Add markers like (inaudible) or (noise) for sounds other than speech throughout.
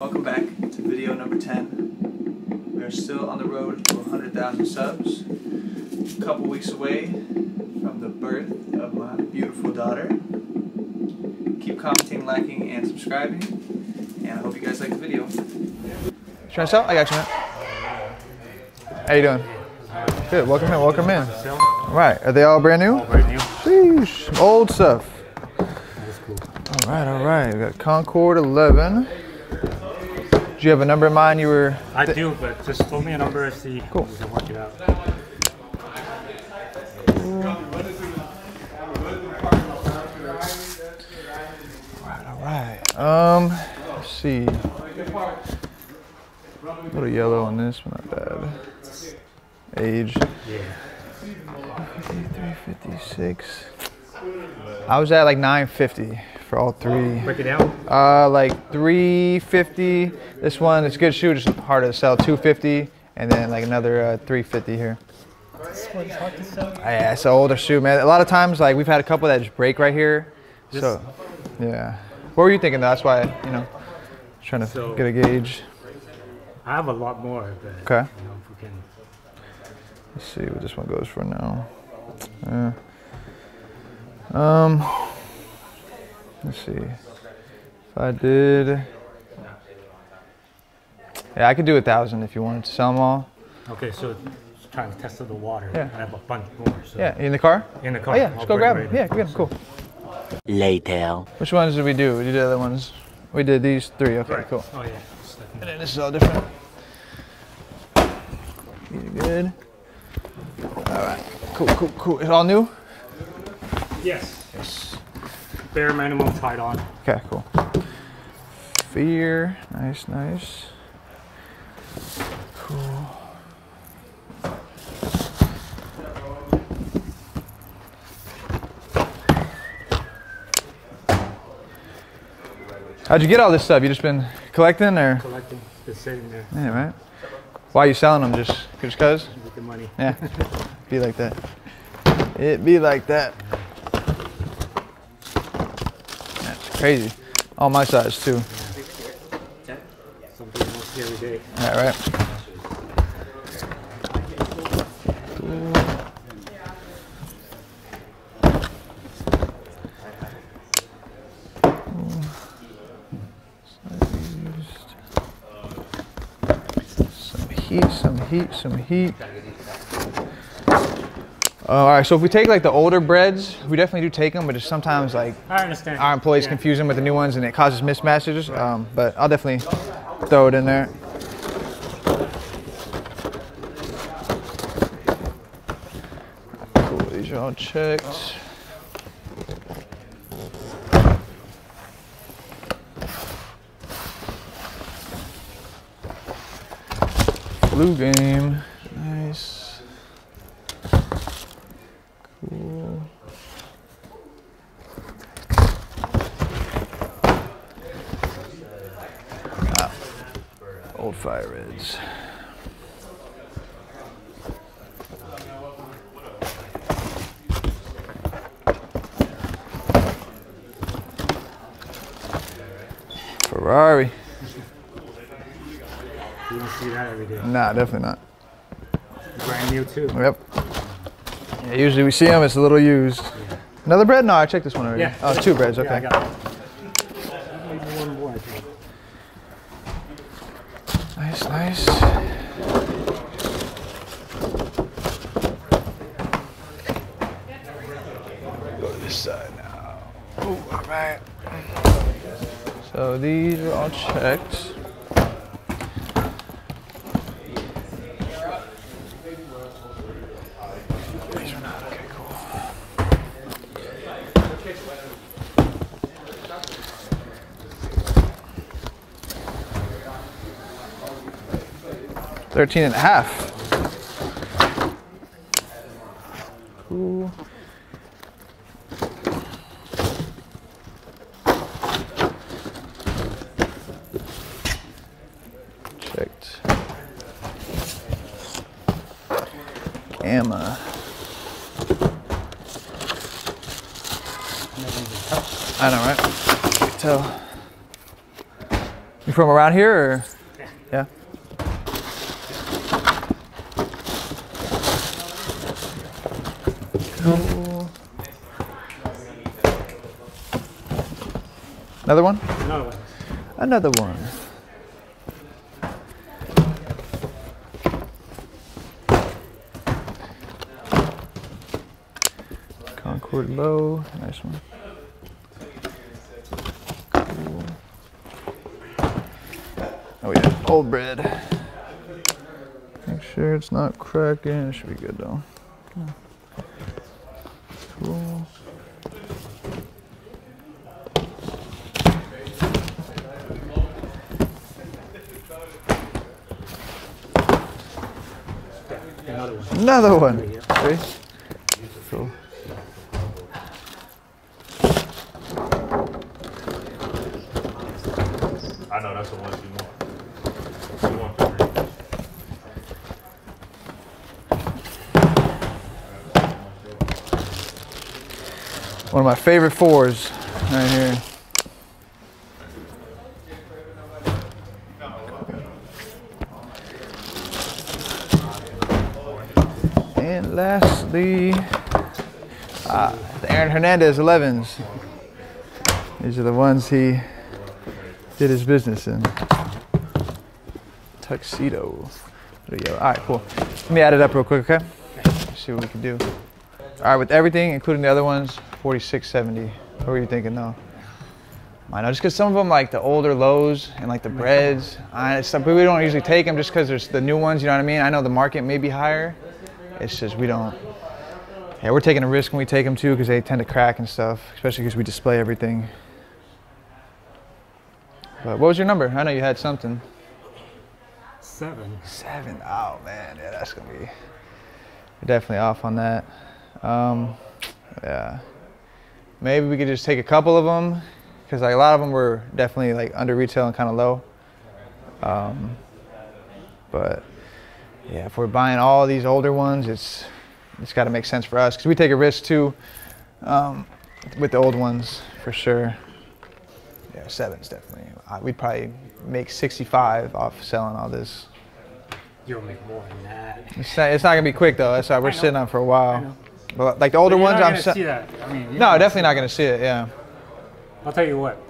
Welcome back to video number 10. We are still on the road to 100,000 subs. A couple weeks away from the birth of my beautiful daughter. Keep commenting, liking, and subscribing. And I hope you guys like the video. Trying to sell? I got you, man. How you doing? Good. Welcome in. Welcome in. All right. Are they all brand new? Brand new. Sheesh. Old stuff. That's cool. All right. All right. We got Concord 11. Do you have a number in mind? You were. I do, but just told me a number and see Cool. we can work it out. All right. Um. Let's see. A little yellow on this, not bad. Age. Yeah. 356. I was at like 950 for all three. Break it down. Uh, like 350. This one it's a good shoe, just hard to sell. 250, and then like another uh, 350 here. This one's hard to sell. Ah, Yeah, it's an older shoe, man. A lot of times, like we've had a couple that just break right here. So, yeah. What were you thinking? Though? That's why, you know, trying to So- get a gauge. I have a lot more, but Okay. you know, if we can. Let's see what this one goes for now. Uh, um, let's see. If I did, yeah, I could do a thousand if you wanted to sell them all. Okay, so just trying to test out the water. Yeah. I have a bunch more. So Yeah, in the car. In the oh, car. Oh car. yeah, I'll let's go grab it them. Yeah, now. get them. Cool. Later. Which ones did we do? We did the other ones. We did these three. Okay, Right. cool. Oh yeah. And then this is all different. These are good. All right. Cool, cool, cool. It's all new. Yes. Yes. Bare minimum tied on. Okay, cool. Fear. Nice, nice. Cool. How'd you get all this stuff? You just been collecting or? Collecting. Just sitting there Yeah, right. Why are you selling them? Just just cause? with the money. Yeah. (laughs) be like that. It be like that. That's crazy. All my size too. Yeah, right. Some heat, some heat, some heat. Uh, all right, so if we take like the older breads, we definitely do take them, but just sometimes like I understand. our employees Yeah. confuse them with the new ones and it causes mismatches. Um, but I'll definitely throw it in there. Cool, these are all checked. Blue game, nice. Cool. Old Fire Reds. Ferrari. You don't see that every day. Nah, definitely not. Brand new too. Yep. Yeah, usually we see them, it's a little used. Another bread? No, I checked this one already. Yeah. Oh, two breads, Yeah, okay. got 13 and a half. Cool. Checked. Gamma. I know, right? You tell. You from around here or? Cool. Another one? Another one. Another one. Concord low, nice one. Cool. Oh yeah, old bread. Make sure it's not cracking. It should be good though. Cool. Another one. Another one. See? Cool. I know that's the ones you want. You want the green. One of my favorite fours right here. And lastly, uh, the Aaron Hernandez 11s. These are the ones he did his business in. Tuxedo. All right, cool. Let me add it up real quick, okay? See what we can do. All right, with everything, including the other ones, 4670. What were you thinking though? I know, just because some of them, like the older lows and like the breads, I, some people don't usually take them just because there's the new ones, you know what I mean? I know the market may be higher. It's just we don't. Yeah, we're taking a risk when we take them too because they tend to crack and stuff, especially because we display everything. But what was your number? I know you had something. Seven. Seven. Oh man, yeah, that's gonna be. We're definitely off on that. Um, yeah. Maybe we could just take a couple of them, because like a lot of them were definitely like under retail and kind of low. Um, but yeah, if we're buying all these older ones, it's it's got to make sense for us because we take a risk too um, with the old ones for sure. Yeah, sevens definitely. Uh, we'd probably make 65 off selling all this. You'll make more than that. It's not, it's not gonna be quick though. That's why we're I sitting on for a while. But like the older ones, I'm se- see that. I mean, no, definitely not gonna see it. Yeah, I'll tell you what.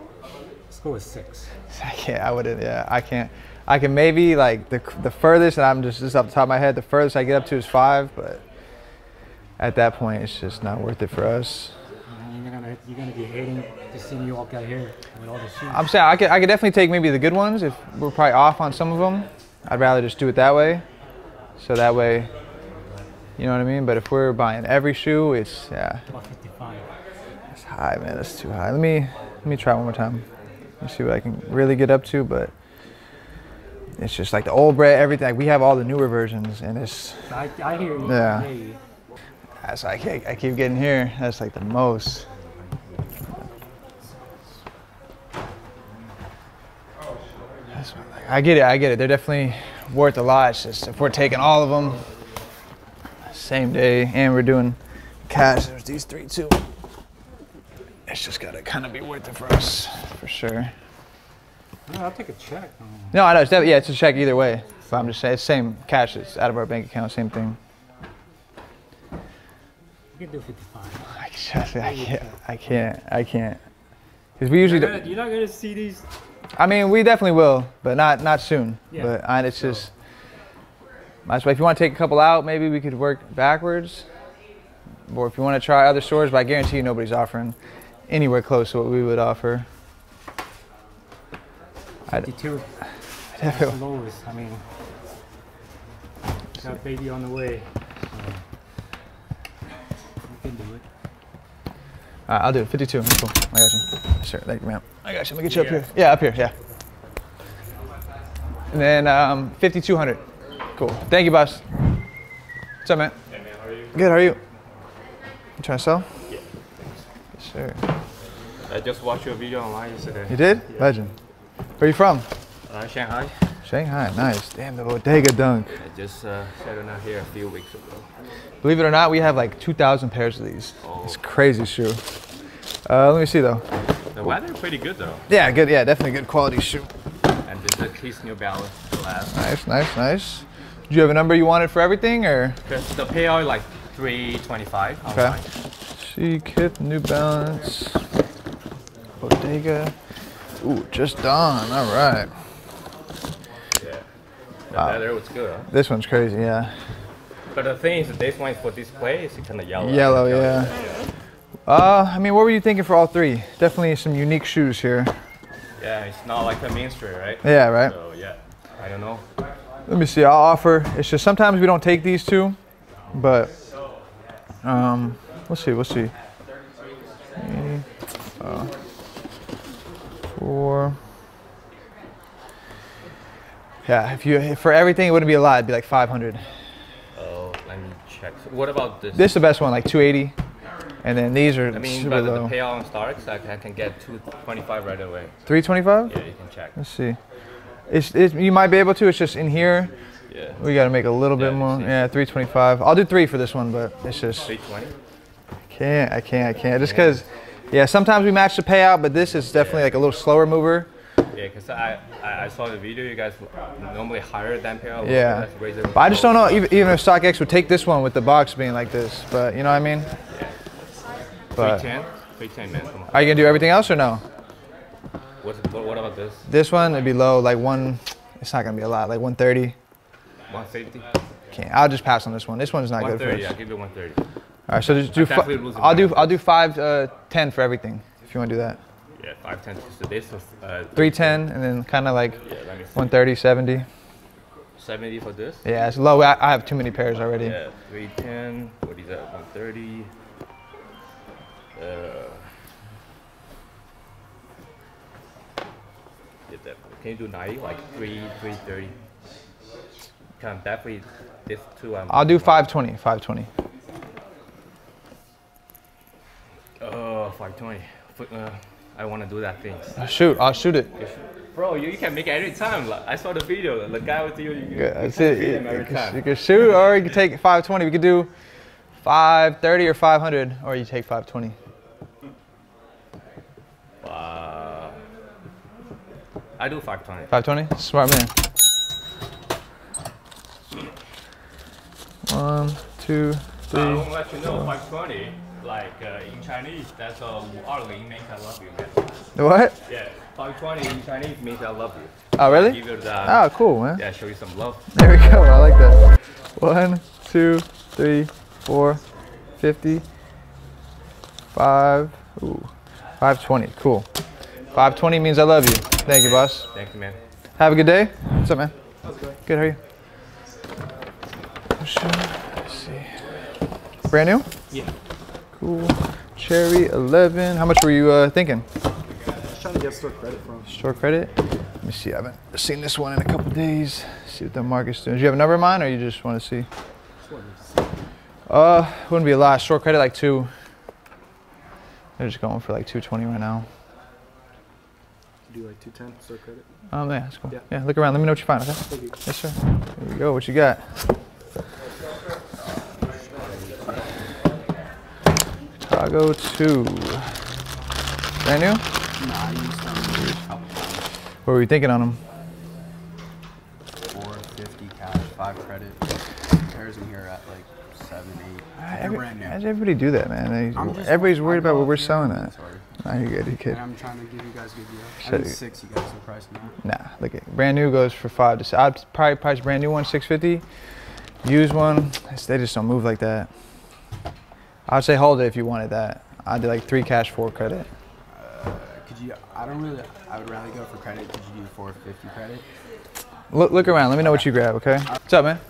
Let's go with six. (laughs) I can't. I wouldn't. Yeah, I can't. I can maybe like the the furthest, and I'm just just off the top of my head, the furthest I get up to is five. But at that point, it's just not worth it for us. You're gonna you're gonna be hating to see me walk out here with all the shoes. I'm saying I could I could definitely take maybe the good ones if we're probably off on some of them. I'd rather just do it that way, so that way, you know what I mean. But if we're buying every shoe, it's yeah, it's high, man. That's too high. Let me let me try one more time. Let me see what I can really get up to, but. It's just like the old bread, everything. Like we have all the newer versions, and it's I, I hear you. Yeah. I hear you. That's I, keep- I keep getting here. That's like the most. That's what, like, I get it. I get it. They're definitely worth a lot. It's just if we're taking all of them same day and we're doing cash, there's these three too. It's just gotta kind of be worth it for us, for sure. No, I'll take a check. No, I know. It's yeah, it's a check either way. But I'm just saying, same cash. It's out of our bank account. Same thing. You can do 55. I just, I can't. I can't. I can't. Because we usually. You're, do- gonna, you're not gonna see these. I mean, we definitely will, but not not soon. Yeah. But I, it's just. That's why if you want to take a couple out, maybe we could work backwards. Or if you want to try other stores, but I guarantee you nobody's offering anywhere close to what we would offer. I, 52. That's definitely, the lowest. I mean, got baby on the way. So you can do it. Alright, I'll do it. 52. That's cool. I got you. Sure, sir. Thank you, ma'am. I got you. Let me get you up here. Yeah, up here. Yeah. And then um, 5200. Cool. Thank you, boss. What's up, man? Hey man, how are you? Good. How are you? You trying to sell? Yeah. Yes, sir. I just watched your video online yesterday. You did? Legend. Where are you from? Uh, Shanghai. Shanghai. Nice. Damn, the bodega dunk. I just uh, settled out here a few weeks ago. Believe it or not, we have like 2,000 pairs of these. Oh. It's crazy shoe. Uh, let me see though. The weather pretty good though, Yeah, good. Yeah, definitely good quality shoe. and the Kith New Balance glass. Nice, nice, nice. Do you have a number you wanted for everything, or? Because the payout like 325 Okay. online. See, Kith, New Balance, Bodega. Ooh, just done. All right. Yeah. The leather was good. Huh? This one's crazy. Yeah. But the thing is, this one is for display. It's kind of yellow. Yellow, yeah. Uh, I mean, what were you thinking for all three? Definitely some unique shoes here. Yeah, it's not like a mainstream, right? Yeah, right. So yeah, I don't know. Let me see. I'll offer. It's just sometimes we don't take these two, but um, we'll see. We'll see. Three, uh, four. Yeah, if you for everything, it wouldn't be a lot. It'd be like 500. Oh, let me check. So what about this? This is the best one, like 280, and then these are I mean, super but the low. payout on StockX, I can, I can get 225 right away. 325. Yeah, you can check. Let's see. It's, it's you might be able to. It's just in here. Yeah. We got to make a little Yeah, bit more. Yeah, 325. I'll do three for this one, but it's just 320. can't. I can't. I can't. Just because. Yeah, sometimes we match the payout, but this is definitely like a little slower mover. Yeah, because I, I I saw the video. You guys normally higher than payout. Yeah. But I just don't know even, even if StockX would take this one with the box being like this. But you know what I mean? Yeah. But 310. 310, man. Come on. are you gonna do everything else or no? What's, what, what about this? This one it'd be low, like one. It's not gonna be a lot, like 130. 150. Can't. I'll just pass on this one. This one's not good for 130. us. I'll give you 130. All right, so just do. definitely Fi- losing I'll do. I'll do five, uh, ten for everything. If you want to do that. Yeah, 510. So this was uh, 310 and then kind of like Yeah, let me see. 130, 70. 70 for this. Yeah, it's low. I, I have too many pairs already. Yeah, 310. What is that? 130. Uh, can you do 90? Like 3, 330. Can definitely this two. I'm, I'll do 520. 520. Oh, 520. Uh, I want to do that thing. Shoot, I'll shoot it. Bro, you, you can make it every time. Like, I saw the video. The guy with you. you, you Yeah, that's it. You, every can, you can shoot, or you can take 520. We could do 530 or 500, or you take 520. Wow. I do 520. 520. Smart man. One, two, three. I to let you know 520. Like uh, in Chinese, that's uh, a 520 means I love you, man. What? Yeah, 520 in Chinese means I love you. Oh, really? Give you the, Oh, cool, man. yeah, show you some love. There we go. I like that. One, two, three, four, 50, five, ooh, 520. Cool. 520 means I love you. Thank you, boss. Thank you, man. Have a good day. What's up, man? How's Good. How are you? Let's see. Brand new? Yeah. Cool. Cherry 11. How much were you uh, thinking? Just trying to get store credit from. Store credit? Let me see. I haven't seen this one in a couple days. See what the market's doing. Do you have a number in mind, or you just want to see? Uh, wouldn't be a lot. Store credit like two. They're just going for like 220 right now. Do like 210 store credit. Um, yeah, that's cool. Yeah. Yeah, look around. Let me know what you find. Okay. You. Yes, sir. There you go. What you got? Chicago two. Brand new? Nah, I used them a couple times. What were you thinking on them? 450 cash, five credit. Pairs in here at like seven, eight. They're Every, brand new. why does everybody do that, man? They, everybody's worried about what we're selling at. Nah, you're good. You're good. And I'm trying to give you guys a good deal. I think six, you guys are pricing now. Nah, look at brand new goes for five to. s- I'd probably price brand new one six fifty. Used one, they just don't move like that. I'd say hold it if you wanted that. I'd do like three cash, four credit. Could you? I don't really. I would rather go for credit. Could you do 450 credit? Look, look around. Let me know what you grab, okay? What's up, man?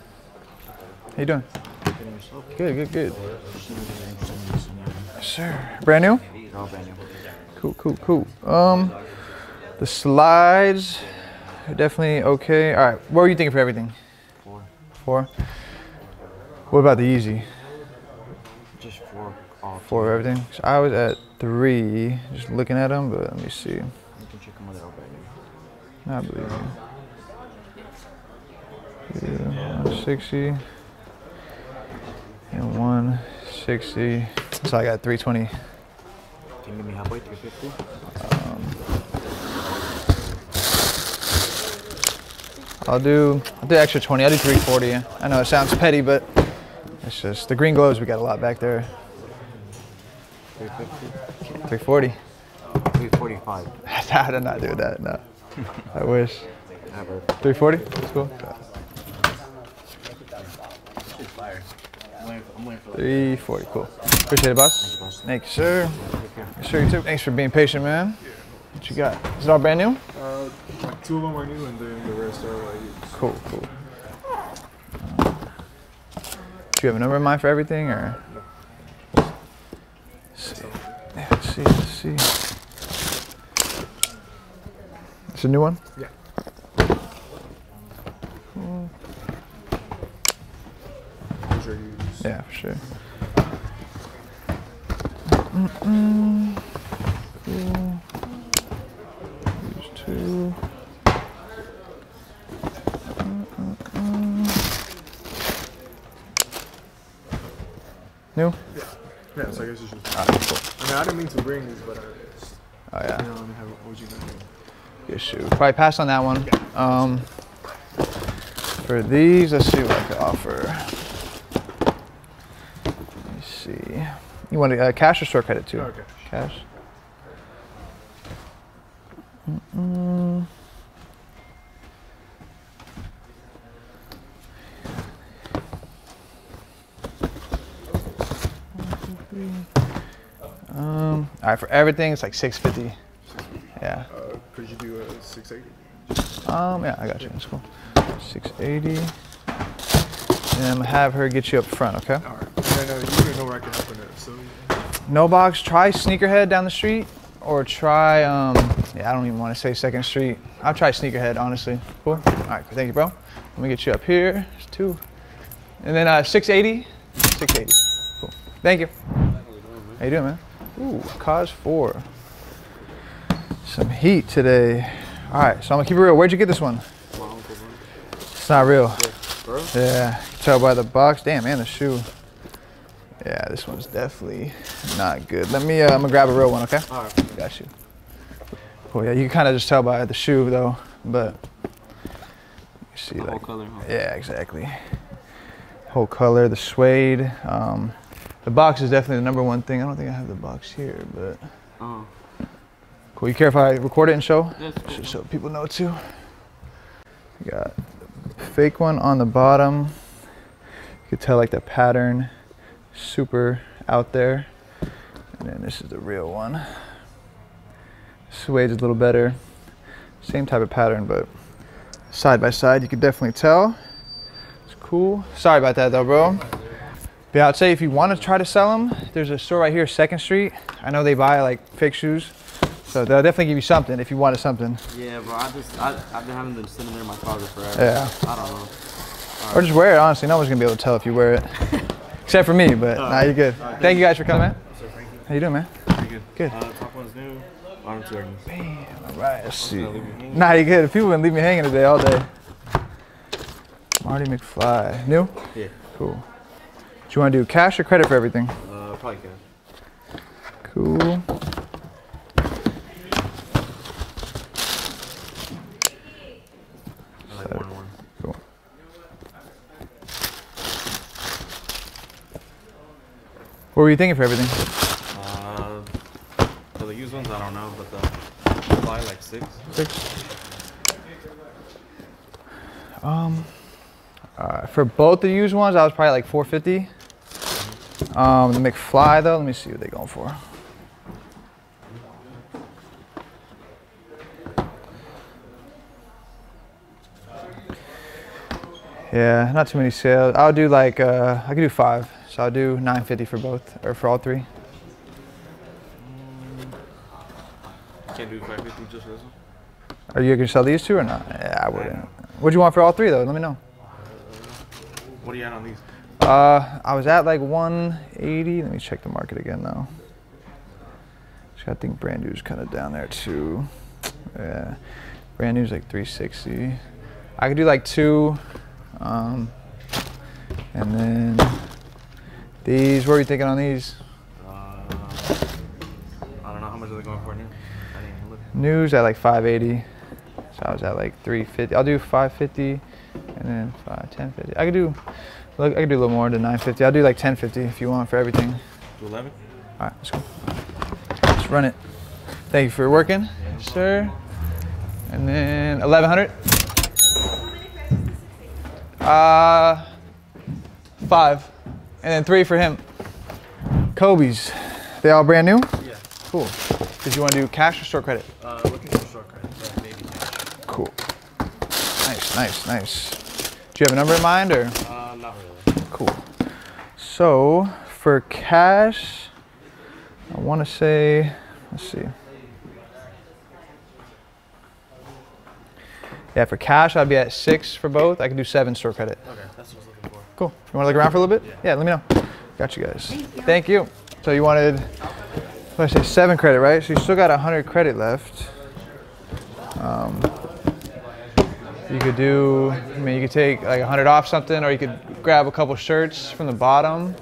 How you doing? Good, good, good. Sir. Brand new? No, brand new. Cool, cool, cool. Um, the slides are definitely okay. All right, what were you thinking for everything? Four. Four. What about the Yeezy? Four. Of everything. So I was at three, just looking at them, but let me see. You. I believe you. Yeah, 160 and 160. So I got 320. Can um, you give me halfway? 350. I'll do I'll do extra 20. I'll do 340. I know it sounds petty, but it's just the green glows. We got a lot back there. 340. 345. (laughs) I did not do that. No, I wish. 340. That's cool. 340. Cool. Appreciate it, boss. Thank you, sir. Yes, sir, you too. Thanks for being patient, man. What you got? Is it all brand new? Uh, like two of them are new, and then the rest are like. Cool, cool. Do you have a number in mind for everything, or? Let's see. Let's see. Let's see. It's a new one. Yeah. Yeah, for sure. Mm-mm. Cool. Use two. New? Yeah, so I guess. Alright, cool. I mean, I didn't mean to bring these, but I just, Oh yeah. you know, let me have OG number. Good shoe. Probably pass on that one. Um, for these, let's see what I can offer. Let me see. You want a uh, cash or store credit too? Okay. Cash. Mm-mm. Um, all right, for everything, it's like 650. Yeah. Uh, could you do a 680? Um, yeah, I got you. That's cool. 680. And I'm gonna have her get you up front, okay? All right. Uh, you know where I can so No box. Try Sneakerhead down the street, or try um. Yeah, I don't even want to say Second Street. I'll try Sneakerhead, honestly. Cool. All right, thank you, bro. Let me get you up here. There's two. And then uh, 680. 680. Cool. Thank you. How you doing, man? Ooh, KAWS four. Some heat today. All right, so I'm gonna keep it real. Where'd you get this one? It's not real. Yeah, you can tell by the box. Damn, man, the shoe. Yeah, this one's definitely not good. Let me, uh, I'm gonna grab a real one, okay? All right. Got you. Cool, yeah, you can kind of just tell by the shoe though, but you see The whole like, color, huh? yeah, exactly. Whole color, the suede. Um, the box is definitely the number one thing. I don't think I have the box here, but Oh. cool. You care if I record it and show? It's cool. So people know too. You got the fake one on the bottom. You can tell like the pattern, super out there. And then this is the real one. Suede's a little better. Same type of pattern, but side by side, you can definitely tell. It's cool. Sorry about that though, bro. But yeah, I'd say if you want to try to sell them, there's a store right here, Second Street. I know they buy like fake shoes. So they'll definitely give you something if you wanted something. Yeah, bro. I just I, I've been having them sitting there in my closet forever. Yeah. I don't know. Or just wear it, honestly. No one's gonna be able to tell if you wear it. (laughs) Except for me, but nah, you're good. Thank you guys for coming, man. How you doing, man? pretty good. Good. Uh, top one's new. Bottom two are new. Damn, all right, let's see. Leave me hanging. Nah, you good. People wouldn't leave me hanging today all day. Marty McFly. New? Yeah. Cool. Do you want to do cash or credit for everything? Uh, probably good. Cool. Like one one. Cool. What were you thinking for everything? Uh, for the used ones, I don't know, but the probably like six. Six. Um, uh, for both the used ones, I was probably like 450. Um, the McFly though, let me see what they're going for. Yeah, not too many sales. I'll do like uh, I could do five, so I'll do 950 for both or for all three. Can't do 550 just this one. Are you gonna sell these two or not? Yeah, I wouldn't. What'd you want for all three though? Let me know. What do you at on these? Uh, I was at like 180. Let me check the market again though. So I think brand new's kind of down there too. Yeah, brand new's like 360. I could do like two, um, and then these. What are you thinking on these? Uh, I don't know how much are they going for new. I didn't even look. News at like 580. So I was at like 350. I'll do 550 and then 5, 1050. I could do, look, I could do a little more than 950. I'll do like 1050 if you want for everything. Do 11? All right, let's go. Let's run it. Thank you for working, yes, sir. And then 1100. Uh, five, and then three for him. Kobe's. They all brand new. Yeah. Cool. Did you want to do cash or store credit? Uh, looking for short credit, so maybe cash. Cool. Nice, nice, nice. Do you have a number in mind or? Uh, not really. Cool. So for cash, I want to say, let's see. Yeah, for cash, I'd be at six for both. I can do seven store credit. Okay, that's what I was looking for. Cool. You want to look around for a little bit? Yeah. let me know. Got you guys. Thank you. So you wanted, what did I say, seven credit, right? So you still got 100 credit left. Um, you could do, I mean, you could take like 100 off something, or you could grab a couple shirts from the bottom,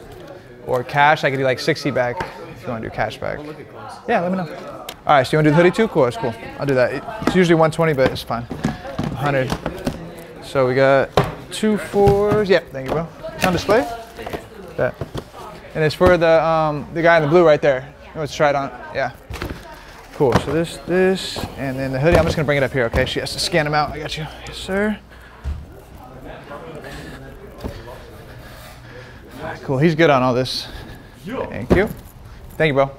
or cash. I could do like 60 back if you want to do cash back. Yeah, let me know. All right, so you want to do the hoodie too? Cool, that's cool. I'll do that. It's usually 120, but it's fine. 100. So we got two fours. Yep, thank you, bro. On display? That. And it's for the um, the guy in the blue right there. Let's try it on. Yeah. Cool. So this, this, and then the hoodie. I'm just gonna bring it up here. Okay. She has to scan them out. I got you. Yes, sir. Right, cool. He's good on all this. Thank you. Thank you, bro.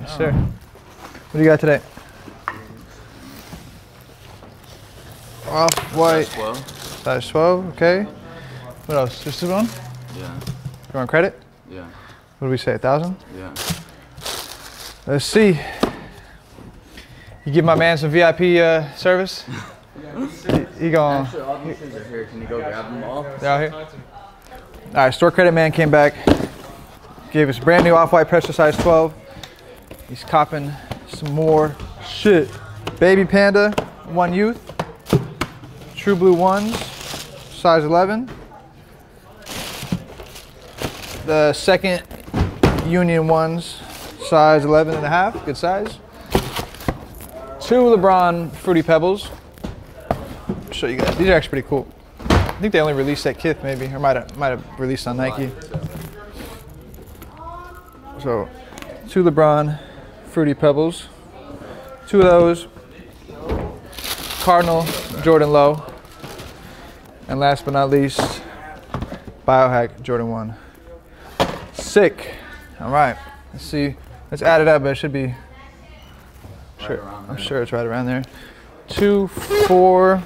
Yes, sir. What do you got today? Off white. Well, Size 12. Okay. What else? Just this one? yeah, You want credit? yeah, What do we say? A thousand? yeah. Let's see. You give my man some VIP uh, service. he, he going. all are here. Can you go grab them all? They're out here. All right, store credit man came back, gave us brand new off-white pressure size 12. He's copping some more shit. Baby Panda, one youth. True Blue ones, size 11. The second Union ones, size 11 and a half, good size. Two LeBron Fruity Pebbles. Show you guys. These are actually pretty cool. I think they only released at Kith maybe, or might have might have released on Nike. So, two LeBron Fruity Pebbles, two of those. Cardinal Jordan Low, and last but not least, Biohack Jordan One. Sick. All right. Let's see. Let's add it up, it should be. Sure. I'm sure it's right around there. Two, four,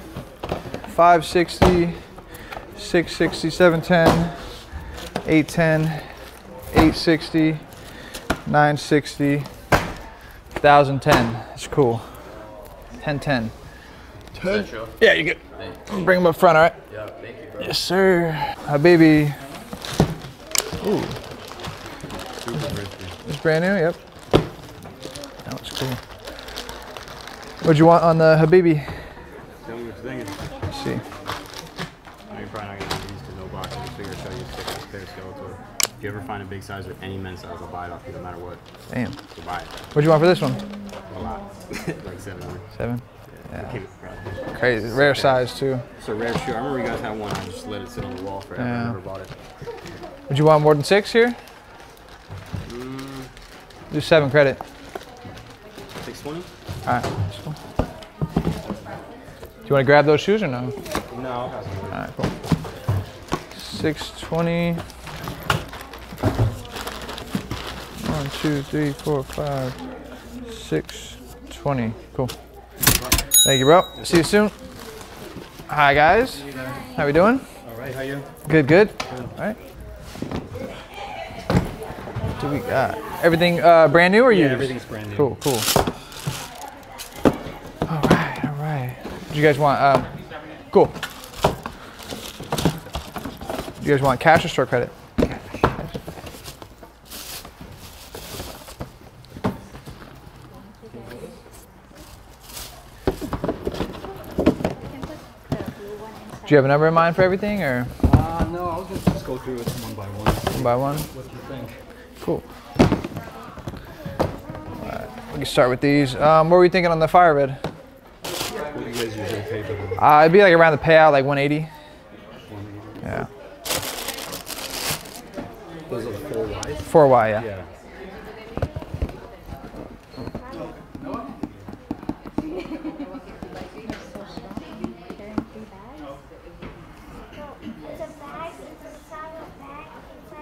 560, 660, 710, 810, 860, 960, 1010. It's cool. 1010. Special. Yeah, you good. Bring them up front, all right? Yeah, thank you, bro. Yes, sir. Hi, baby. Ooh. Super It's brand new, yep. That was cool. What'd you want on the Habibi? Tell me what you think. Let's see. You're probably not use to no box. I just figure show you stick pair of Skeletor. If you ever find a big size or any men's size, I'll buy it off you no matter what. Damn. So buy it. What'd you want for this one? A lot. (laughs) like 700. Seven. Yeah. Keep it proud. Crazy. Rare size, too. It's a rare shoe. I remember you guys had one. I just let it sit on the wall forever. Yeah. I never bought it. Would you want more than six here? Mm, Do seven credit. 620? All right. let's. Do you want to grab those shoes or no? No, I'll pass it. All right, cool. 620. One, two, three, four, five, six, 20. Cool. Thank you, bro. See you soon. Hi, guys. How we doing? All right, how you? Good, good. All right. What do we got? Everything uh, brand new or Yeah, used? everything's brand new. Cool, cool. All right, all right. Do you guys want? Um, cool. Do you guys want cash or store credit? Do you have a number in mind for everything, or Uh, no, I was gonna just go through it one by one. one by one? What do you think? Cool. Alright, we can start with these. Um, what were you thinking on the fire red? Pretty good. guys usually pay for them? Uh, it'd be like around the payout, like 180. Yeah. Those are four Ys? Four Y, yeah. Yeah.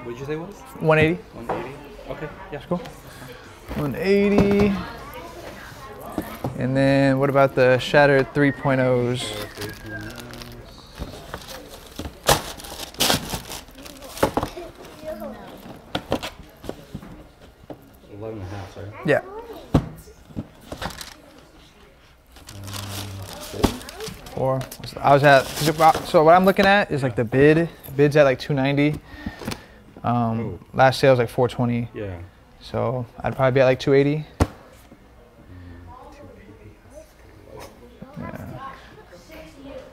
What did you say it was? 180. 180? Okay, yeah. Cool. 180. And then what about the shattered 3.0s? Eleven and a half, sorry. Yeah. Four. I was at. So what I'm looking at is like the bid. Bid's at like 290. Um, last sale was like 420. Yeah. So I'd probably be at like 280.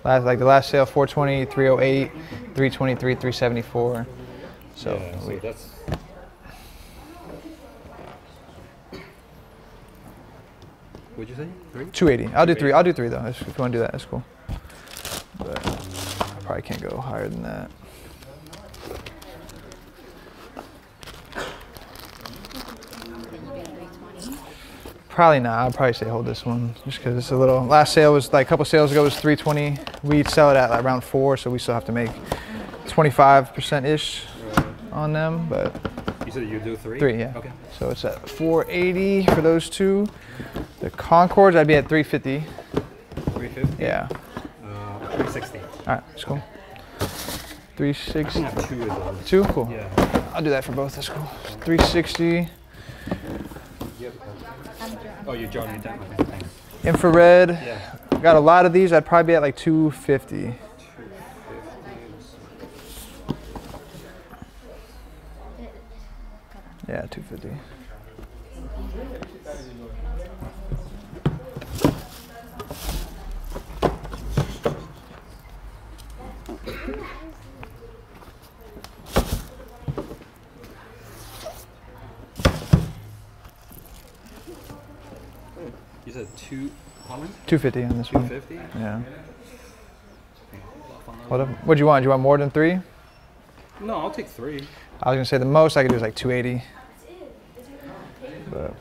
Last like the last sale 420, 308, 323, 374. So yeah, so we, that's. What'd you say? Three? 280. I'll do three. I'll do three though. If you want to do that, that's cool. But I probably can't go higher than that. Probably not. I'd probably say hold this one just because it's a little. Last sale was like a couple sales ago was 320. We sell it at like around four, so we still have to make 25% ish on them. But You said you do three? three, yeah. Okay. So it's at 480 for those two. The Concords, I'd be at 350. 350? Yeah. Uh, 360. All right, that's cool. I 360. can have two of those. Two? Cool. Yeah. I'll do that for both. That's cool. 360. Oh, you're jotting it down. Okay, thanks. Infrared. Yeah. Got a lot of these. I'd probably be at like 250. Yeah, 250. Two, how 250 on this one. 250? Yeah. What, what do you want? Do you want more than three? No, I'll take three. I was gonna say the most I could do is like 280. But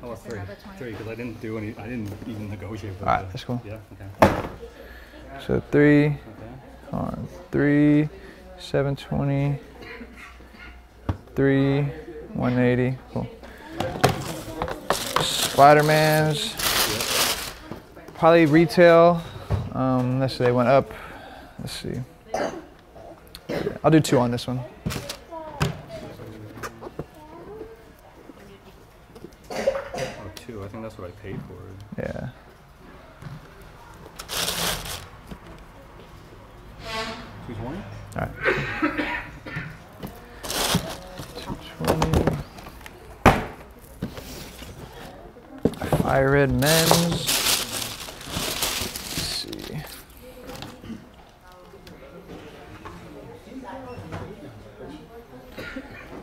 How about three? Three, because I didn't do any, I didn't even negotiate with Alright, the- that's cool. Yeah, okay. so three Okay. on three, 720, three, 180. Cool. Spider Man's probably retail. Um, let's see, they went up. Let's see. I'll do two on this one. Oh, two, I think that's what I paid for it. Yeah. Two twenty? All right. 220. Fire Red Men's. Let's see.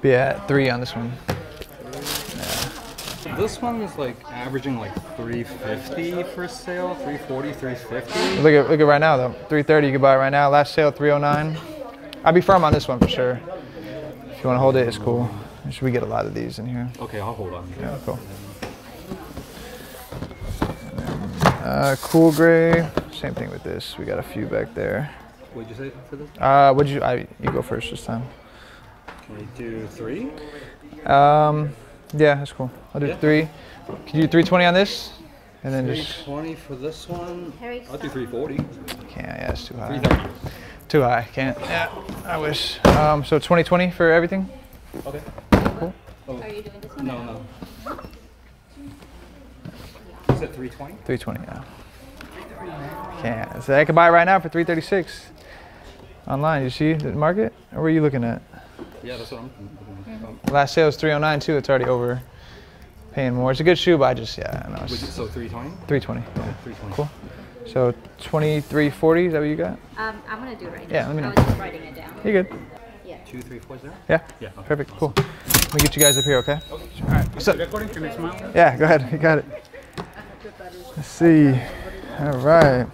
Be at three on this one. This one is like averaging like 350 for sale, 340, 350. Look at look at right now though. 330 you can buy it right now. Last sale 309. I'd be firm on this one for sure. If you want to hold it, it's cool. We get a lot of these in here. Okay, I'll hold on. Yeah, cool. Uh, cool gray. Same thing with this. We got a few back there. What'd you say for this? Uh, would you? I you go first this time. Can we do three? Um, yeah, that's cool. I'll do Yeah. three. Can you do 320 on this? And then just 320 for this one. Harry, I'll do 340. can't. Yeah, it's too high. Too high. Can't. Yeah, I wish. Um, so 2020 for everything. Okay. Cool. Oh, are you doing this one? no, no. You said 320? 320. Yeah. Can't. So I can buy it right now for 336 online. You see the market? Or were you looking at? Yeah, that's what I'm. Um, Last sale was 309 too. It's already over. Paying more. It's a good shoe, but I just yeah, I know. was it, It's so 320? 320. Yeah. 320. Cool. So 2340. Is that what you got? Um, I'm gonna do it right now. Yeah, let me I know. was just writing it down. You good? Yeah. Two, three, four, zero? Yeah. Yeah. okay. Perfect. Cool. Let me get you guys up here, okay? All right. What's up? Recording for next month? Yeah. Go ahead. You got it. Let's see. All right.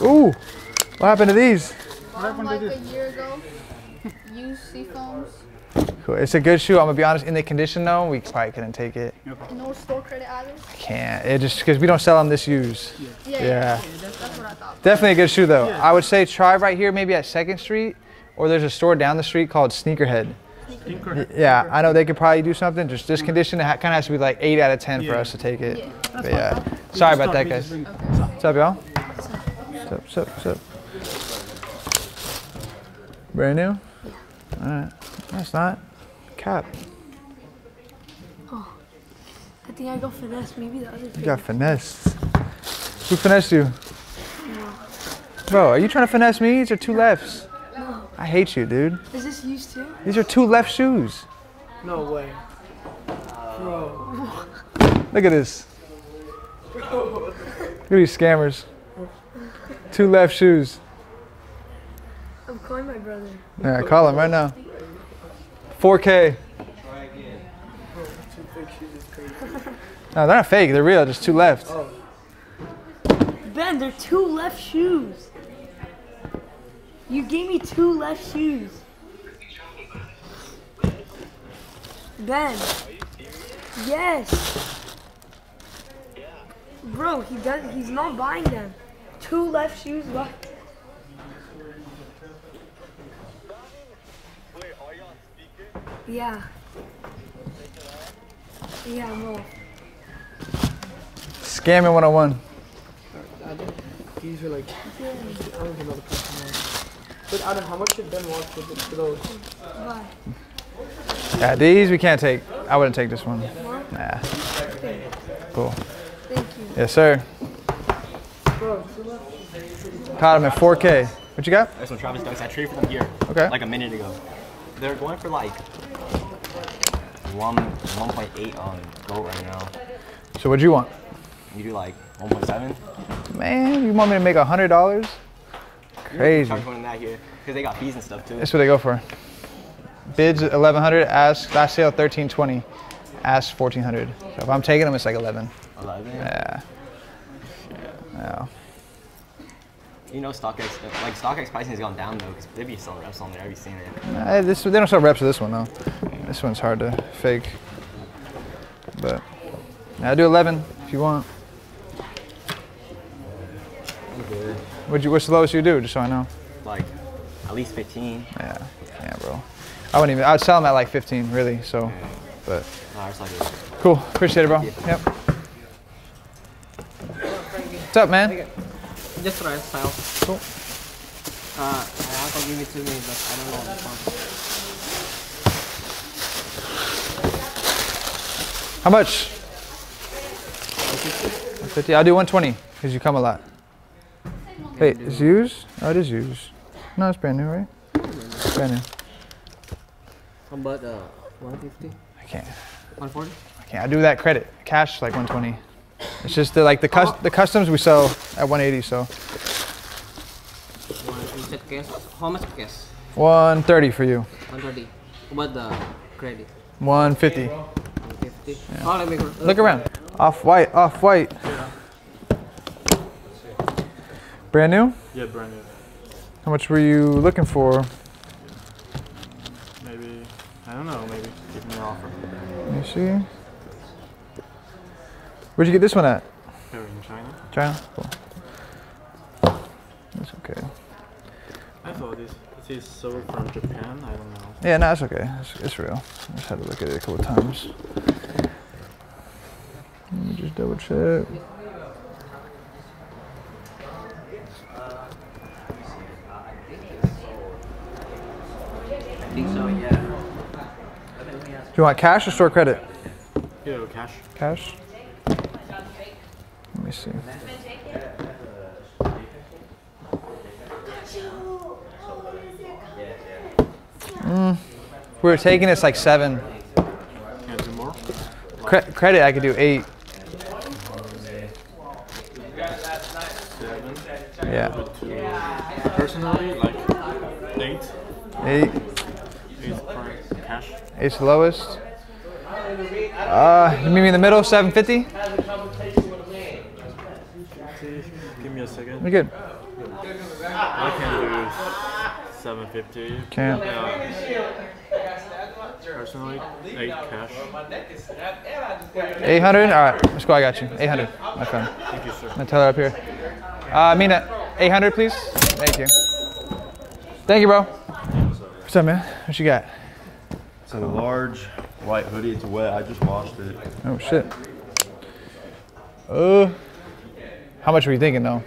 Ooh, what happened to these? From like a year ago, used sea foams. Cool. It's a good shoe. I'm gonna be honest. In the condition though, we probably couldn't take it. No store credit either. Can't. It just because we don't sell them this used. Yeah. Yeah. That's, that's what I thought. Definitely a good shoe though. I would say try right here, maybe at Second Street, or there's a store down the street called Sneakerhead. Y- Yeah, I know they could probably do something. Just this condition, it kind of has to be like eight out of ten for us to take it. But yeah, sorry about that, guys. What's up, y'all? What's up? What's up? What's up? Brand new? All right. That's not. Cap. Oh. I think I got finesse. Maybe the other You got finessed. Who finessed you? Bro, are you trying to finesse me? These are two lefts. No. I hate you, dude. Is this used too? These are two left shoes. No way. Bro. Look at this. Look at these scammers. Two left shoes. I'm calling my brother. Yeah, call him right now. 4K. No, they're not fake. They're real. Just two left. Oh. Ben, they're two left shoes. You gave me two left shoes. Ben. Yes. Bro, he does he's not buying them. Two left shoes left. Yeah. Yeah, no. Scamming 101. These are like, I don't even know the price of. But Adam, how much should Ben want for, the, for those? Bye. Yeah, these we can't take. I wouldn't take this one. Nah. Cool. Thank you. Yes, sir. Caught him at 4K. What you got? There's some Travis Dunks. I traded for them here. Okay. Like a minute ago. They're going for like one 1.8 on GOAT right now. So what'd you want? You do like 1.7. Man, you want me to make a hundred dollars? Crazy. Charge than that here because they got fees and stuff too. That's what they go for. Bids 1100, ask last sale 1320, ask 1400. So if I'm taking them, it's like 11. 11. Yeah. Yeah. You know StockX, like StockX pricing has gone down though because they be selling reps on there. I've seen it. Uh, this they don't sell reps of this one though. This one's hard to fake. But yeah, I do 11 if you want. What'd you, what's the lowest you do, just so I know? Like at least 15. Yeah, yeah, bro. I wouldn't even. I'd sell them at like 15, really. So, but No, it's like it. cool. Appreciate it, bro. Yep. What's up, man? Just try style. Cool. Uh, my uncle gave it to me, but I don't know the font. How much? 50. I'll do 120 because you come a lot. Wait, it's used? Oh, it is used. No, it's brand new, right? Brand new. How about uh, 150? I can't. 140? I can't. I do that credit. Cash like 120. It's just the, like the cus- oh. the customs we sell at 180. So You. How much cash? 130 for you. 130. How about the credit? 150. 150. Oh, let me go. Look around. Off white. Off white. Brand new. Yeah, brand new. How much were you looking for? Maybe, I don't know, maybe give me an offer. Let me see. Where'd you get this one at? Here in China. China. Cool. That's okay. I saw this, this is sold from Japan, I don't know. Yeah, no, it's okay. It's, it's real. I just had to look at it a couple times. Let me just double check. I think so, yeah. Do you want cash or store credit? Yeah, cash. Cash. Let me see. Mm. We were taking this like seven. Cre credit, I could do eight. Yeah. Personally, like eight. Eight. Eight's lowest. Uh, you meet me in the middle, 750? Second? We good. I can do 750. Can't. Yeah. Personally, 8 cash. 800? All right, let's go. I got you. 800, my friend. Thank you, sir. I'm gonna tell her up here. Uh, Mina, 800, please. Thank you. Thank you, bro. What's up, man? What you got? It's a large white hoodie. It's wet. I just washed it. Oh shit. Uh, how much were you thinking though?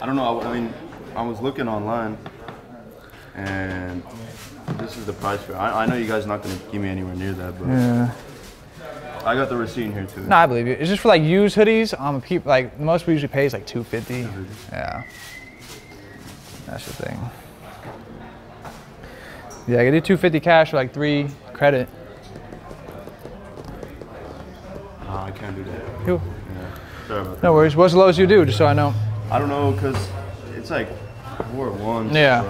I don't know. I, I mean, I was looking online, and this is the price for. I, I know you guys are not gonna give me anywhere near that, but Yeah. I got the receipt in here too. No, I believe you. It's just for like used hoodies. Um, peop like the most we usually pay is like 250. Yeah. That's the thing. Yeah, I could do 250 cash for like three credit. No, I can't do that. Cool. Yeah. Sorry about that. No worries. What's the lowest you do, just so I know? I don't know, cause it's like four at once. Yeah.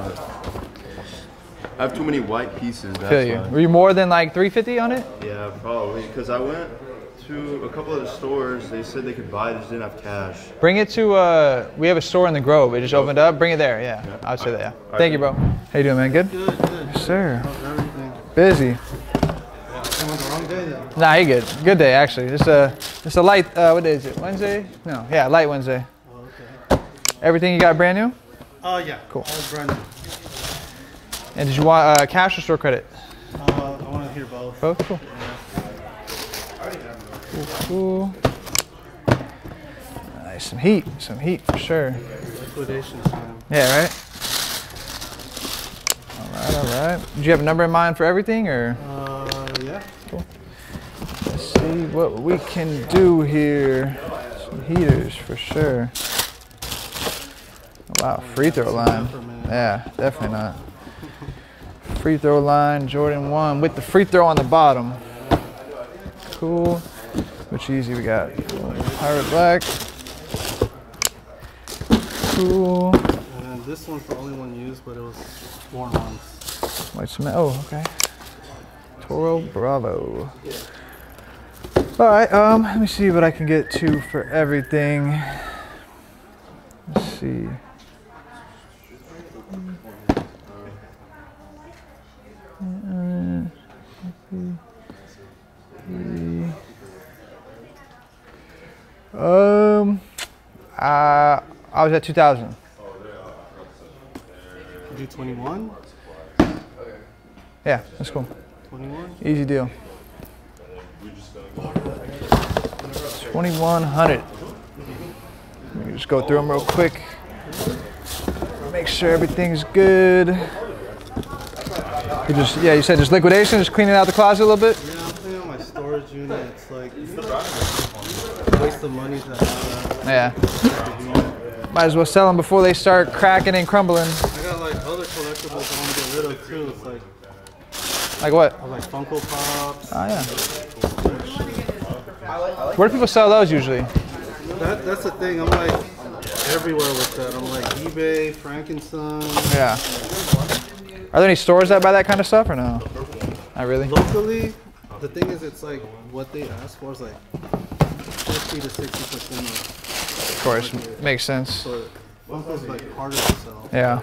I have too many white pieces. That's Feel you. why. Were you more than like 350 on it? Yeah, probably. Because I went to a couple of the stores. They said they could buy it, just didn't have cash. Bring it to. Uh, we have a store in the Grove. It just opened up. Bring it there. Yeah, I would say that. Yeah. Thank you, bro. How you doing, man? Good. Good. Yes, sir. Busy. wrong. Nah, you good. Good day actually. It's a it's a light. Uh, what day is it? Wednesday? No. Yeah, light Wednesday. Everything you got brand new? Oh, yeah. Cool. All brand new. And did you want uh, cash or store credit? Uh, I want to hear both. Both. Cool. Cool. cool. Nice. Some heat. Some heat for sure. Liquidation time. Yeah. Right. All right. All right. Did you have a number in mind for everything or? Uh, yeah. Cool. Let's see what we can do here. Some heaters for sure. Wow, free throw line. Yeah, definitely not. Free throw line, Jordan 1 with the free throw on the bottom. Cool. Which Yeezy we got? Pirate Black. Cool. And this one's the only one used, but it was worn once. White cement. Oh, okay. Toro Bravo. All right. Um, let me see what I can get to for everything. Let's see. Um, uh, I was at 2000. Do 21? Yeah, that's cool. 21? Easy deal. 2100. Let me just go through them real quick. Make sure everything's good. You just, yeah, you said just liquidation, just cleaning out the closet a little bit? Yeah, I'm cleaning out my storage unit. It's like waste of money to have Yeah. Might as well sell them before they start cracking and crumbling. I got like other collectibles I want to get rid of too. It's like Like what? Like Funko Pops. Oh, yeah. Where do people sell those usually? That, that's the thing. I'm like everywhere with that. I'm like eBay, Frankenstein. Yeah. Are there any stores that buy that kind of stuff or no? Not really. Locally, the thing is, it's like what they ask for is like 50 to 60 percent of. Of course, makes sense. So like harder to sell. Yeah.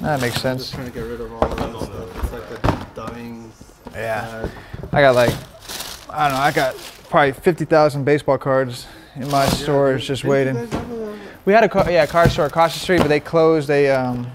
That makes sense. just trying to get rid of all of that stuff. It's like the dying. Yeah. I got like, I don't know, I got probably 50,000 baseball cards in my storage just waiting. We had a car, yeah, card store across the street, but they closed. They, um,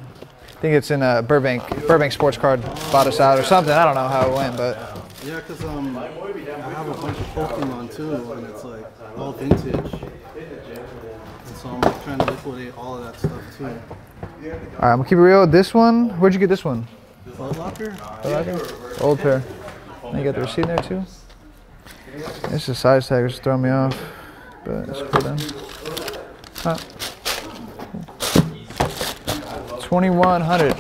think it's in a Burbank. Burbank Sports Card bought us out or something. I don't know how it went, but Yeah, because um, I have a bunch of Pokemon too, and it's like all vintage. And so I'm like trying to liquidate all of that stuff too. all right, I'm gonna keep it real. This one, where'd you get this one? Foot Locker? Foot Locker? Old pair. And you got the receipt in there too? This is size tag, just throwing me off, but it's cool then. Huh. 2100.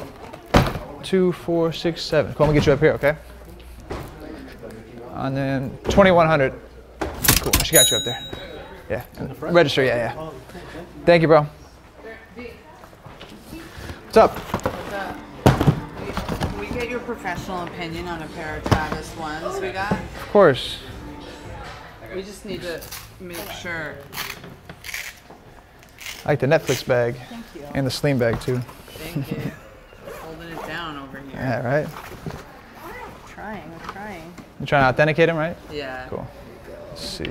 Two, four, six, seven. Cool, I'm gonna get you up here, okay? And then 2100. Cool, she got you up there. Yeah. Register, yeah, yeah. Thank you, bro. What's up? Can we get your professional opinion on a pair of Travis ones we got? Of course. We just need to make sure. I like the Netflix bag. Thank you. And the sling bag too. Thank you. Holding it down over here. Yeah, right? Trying, we're trying. You trying to authenticate him, right? Yeah. Cool. Let's see.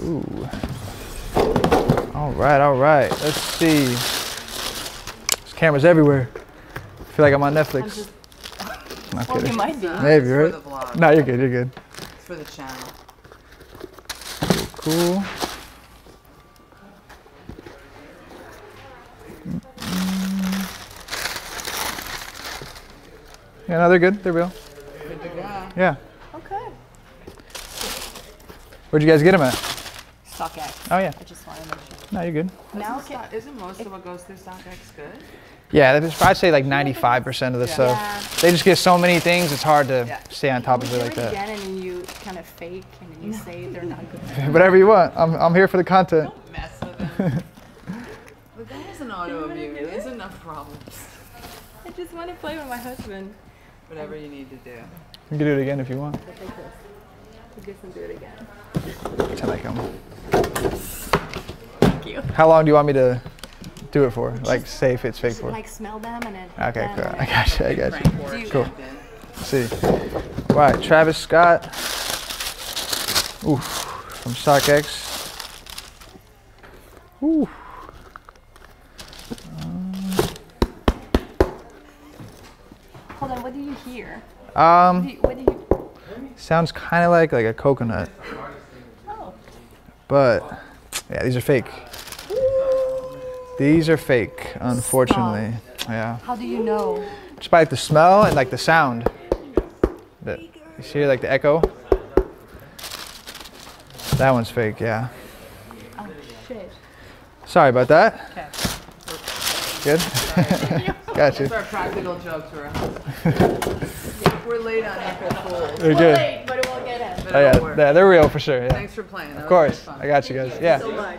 Ooh. All right, all right. Let's see. There's cameras everywhere. I feel like I'm on Netflix. (laughs) Not Well, you might be. Maybe, It's for right? the vlog. No, you're good, you're good. It's for the channel. Cool. Mm. Yeah, no, they're good. They're real. Good to go. Yeah. Okay. Where'd you guys get them at? StockX. Oh, yeah. I just wanted to make sure. No, you're good. Now, can, isn't most of what goes through StockX good? Yeah, that is- I'd say like 95% of the Yeah. stuff. They just get so many things, it's hard to Yeah. stay on top of it like Do that. again and you kind of fake and then you say they're not good. (laughs) Whatever you want. I'm, I'm here for the content. (laughs) Mess with him. But that is an autoimmune. There's enough problems. I just want to play with my husband. Whatever you need to do. You can do it again if you want. But like this. I guess and do it again. Pretend like I'm- Thank you. How long do you want me to do it for? Like, say if it's fake for? Like smell them and then. Okay, cool. I got you. I got you. Cool. Let's see. All right, Travis Scott. Ooh, from StockX. Ooh. Hold on, what do you hear? Um, What do you, what do you sounds kind of like like a coconut, oh. but yeah, these are fake. These are fake, unfortunately. Yeah. How do you know? Just by like the smell and like the sound. The, you see like the echo? That one's fake, yeah. Oh shit. Sorry about that. Okay. Good? Got you. That's our practical jokes for us. (laughs) We're late on April Fools. They're good. but it won't get in. But Oh, yeah, yeah, they're real for sure. Yeah. Thanks for playing. That Of course. really fun. I got you guys. Yeah. so much.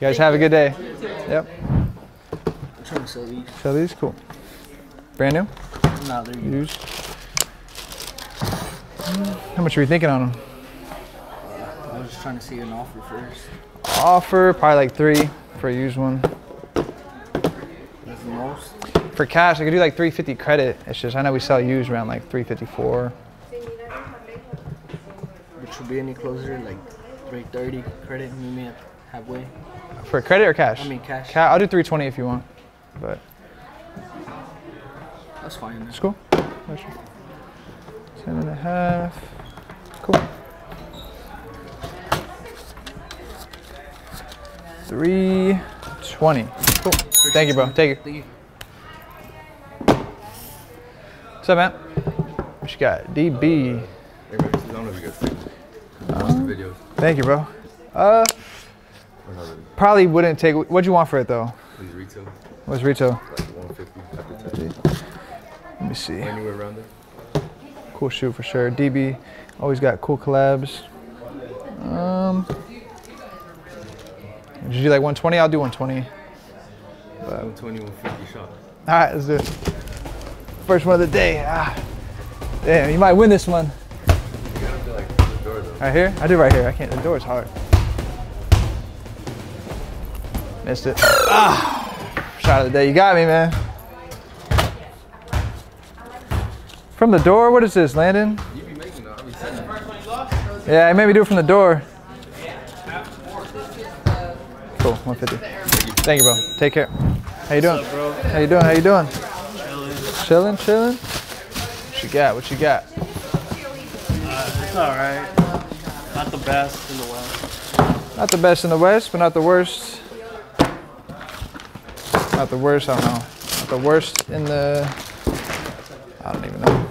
You guys have a good day. Yep. I'm trying to sell these. So these cool. Brand new? Nah, they're Used. How much are you thinking on them? I was just trying to see an offer first. Offer probably like three for a used one. Most. For cash, I could do like 350 credit. It's just I know we sell used around like 354. Which would be any closer, like 330 credit, meet me at halfway. For credit or cash? I mean cash. Ca- I'll do 320 if you want. But That's fine. it's cool. Ten and a half. Cool. Three twenty. Cool. Thank you, bro. Take it. What's up, man? What you got? DB. Hey man, this is on if you guys watch the videos. Thank you, bro. Uh, Or not really. probably wouldn't take. What'd you want for it though? Please retail. What's retail? Like 150 after 10. Let me see. Anywhere around there. Cool shoe for sure. DB always got cool collabs. Um, did you do like 120? I'll do 120. But, 120, 150 shot. all right, let's do it. First one of the day. Ah, damn, you might win this one. You gotta do like the door though. Right here? I do right here. I can't. The door's hard. Missed it. Ah, shot of the day. You got me, man. From the door. What is this, Landon? You be making that. I be sending Yeah, I made me do it from the door. Cool, 150. Thank you, bro. Take care. How you doing? Up, bro? How you doing? How you doing? Chilling. Chilling. What you got? What you got? Uh, it's alright. Not the best in the West. Not the best in the West, but not the worst. Not the worst. I don't know. Not the worst in the. I don't even know.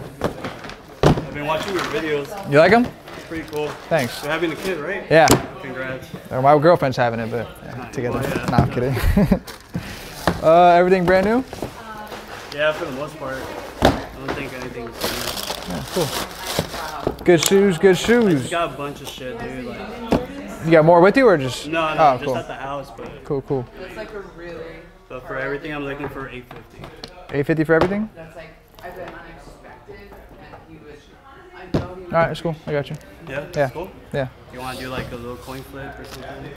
I've been watching your videos. You like them? It's pretty cool. Thanks. You're having a kid, right? Yeah. Congrats. My girlfriend's having it, but yeah, together. Oh, yeah. Nah, I'm kidding. (laughs) uh, everything brand new? Yeah, for the most part. I don't think anything's. Yeah, cool. Good shoes, good I shoes. just got a bunch of shit, dude. Like, You got more with you or just? no, no, Oh, just cool. at the house, but. Cool, cool. That's like a really. But for everything, I'm looking for 850. 850 for everything? That's like I've been unexpected, and he was. I know he. All right, that's cool. I got you. Yeah, Yeah. cool. Yeah. You want to do like a little coin flip or something?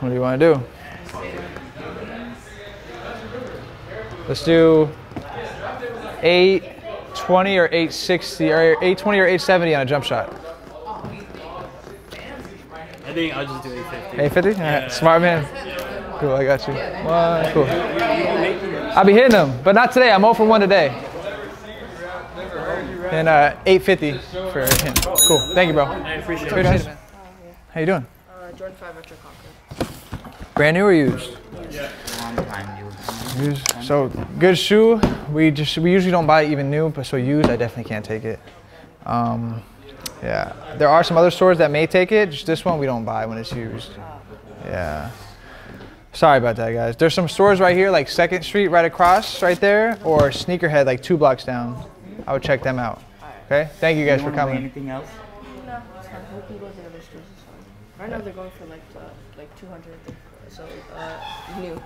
What do you want to do? Let's do 820 or 860 or 820 or 870 on a jump shot. I think I'll just do 850. 850? All right. Smart man. Cool, I got you. One, cool. I'll be hitting them, but not today. I'm 0 for 1 today. And uh, 850 for him. Cool. Thank you, bro. I appreciate it. to see man. How you doing? Uh, Jordan 5 Retro Concord. Brand new or used? Long time Used. So good shoe. We just we usually don't buy even new, but so used, I definitely can't take it. Um, yeah, there are some other stores that may take it. Just this one we don't buy when it's used. Yeah. Sorry about that, guys. There's some stores right here, like Second Street, right across, right there, or Sneakerhead, like two blocks down. I would check them out. Okay. Thank you guys for coming. Anything else? No, it's. We can go to the other stores. Right now they're going for like uh, like 200. So uh, new.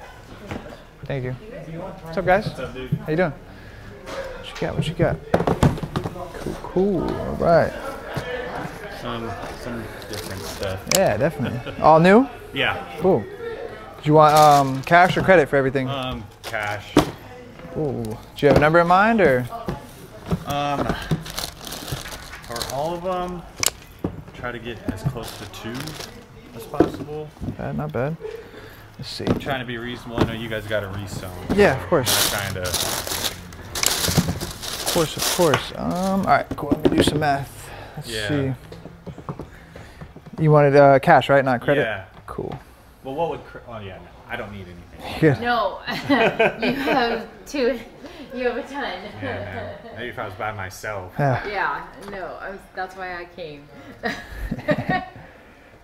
Thank you. What's up, guys? What's up, dude? How you doing? What you got? What you got? Cool. cool. All right. Some some different stuff. Yeah, definitely. All new? Yeah. Cool. Do you want um, cash or credit for everything? Um, cash. Ooh. Do you have a number in mind or? Um, for all of them, try to get as close to two as possible. Bad, not bad. Let's see. I'm trying to be reasonable. I know you guys got a resale. Yeah, of course. Trying to. Of course, of course. Um, all right, cool. Let me do some math. Let's Yeah. see. You wanted uh, cash, right? Not credit? Yeah. Cool. Well, what would? cr- Oh yeah, no, I don't need anything. (laughs) Yeah. No, (laughs) you have two. You have a ton. Yeah, no. Maybe if I was by myself. Yeah. Yeah, no, I was, that's why I came. (laughs)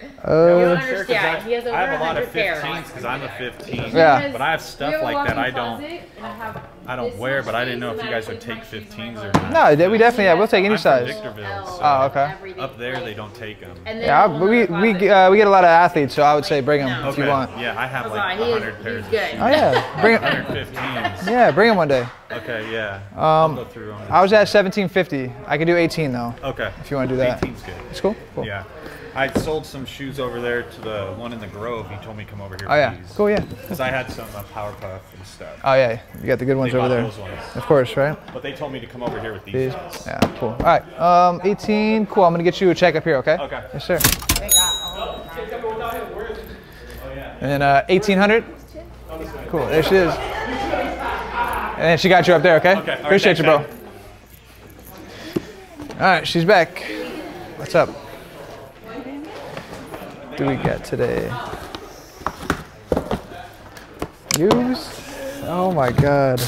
Uh, you don't understand. I, he has over I have a lot of 15s because I'm a 15. Yeah. But I have stuff have like that I don't. I I don't wear, but I didn't know if you guys I would take 15s or not. No, we definitely, yeah, we'll take any I'm size. From Victorville, so Oh, okay. Up there, they don't take them. Yeah, the we we uh, we get a lot of athletes, so I would say bring them if you want. Yeah, I have like on, he is- 100 pairs. he's good. Oh yeah, (laughs) bring it. 115s. (laughs) Yeah, bring them one day. Okay, yeah. I'll Um, go through 'em. I was at 1750. I can do 18 though. Okay. If you want to do that. 18's good. It's cool. Cool. Yeah. I sold some shoes over there to the one in the Grove. He told me come over here. Oh, yeah. Cool, yeah. Because I had some uh, Powerpuff and stuff. Oh yeah, you got the good ones They over there. those ones. Of course, right? But they told me to come over here with these. These. ones. Yeah, cool. All right, um, 18. Cool. I'm gonna get you a check up here. Okay. Okay. Yes, sir. And then uh, 1800. Cool. There she is. And then she got you up there. Okay. Okay, all right, Appreciate you, bro. All right, she's back. What's up? What do we got today? Used? Oh my god.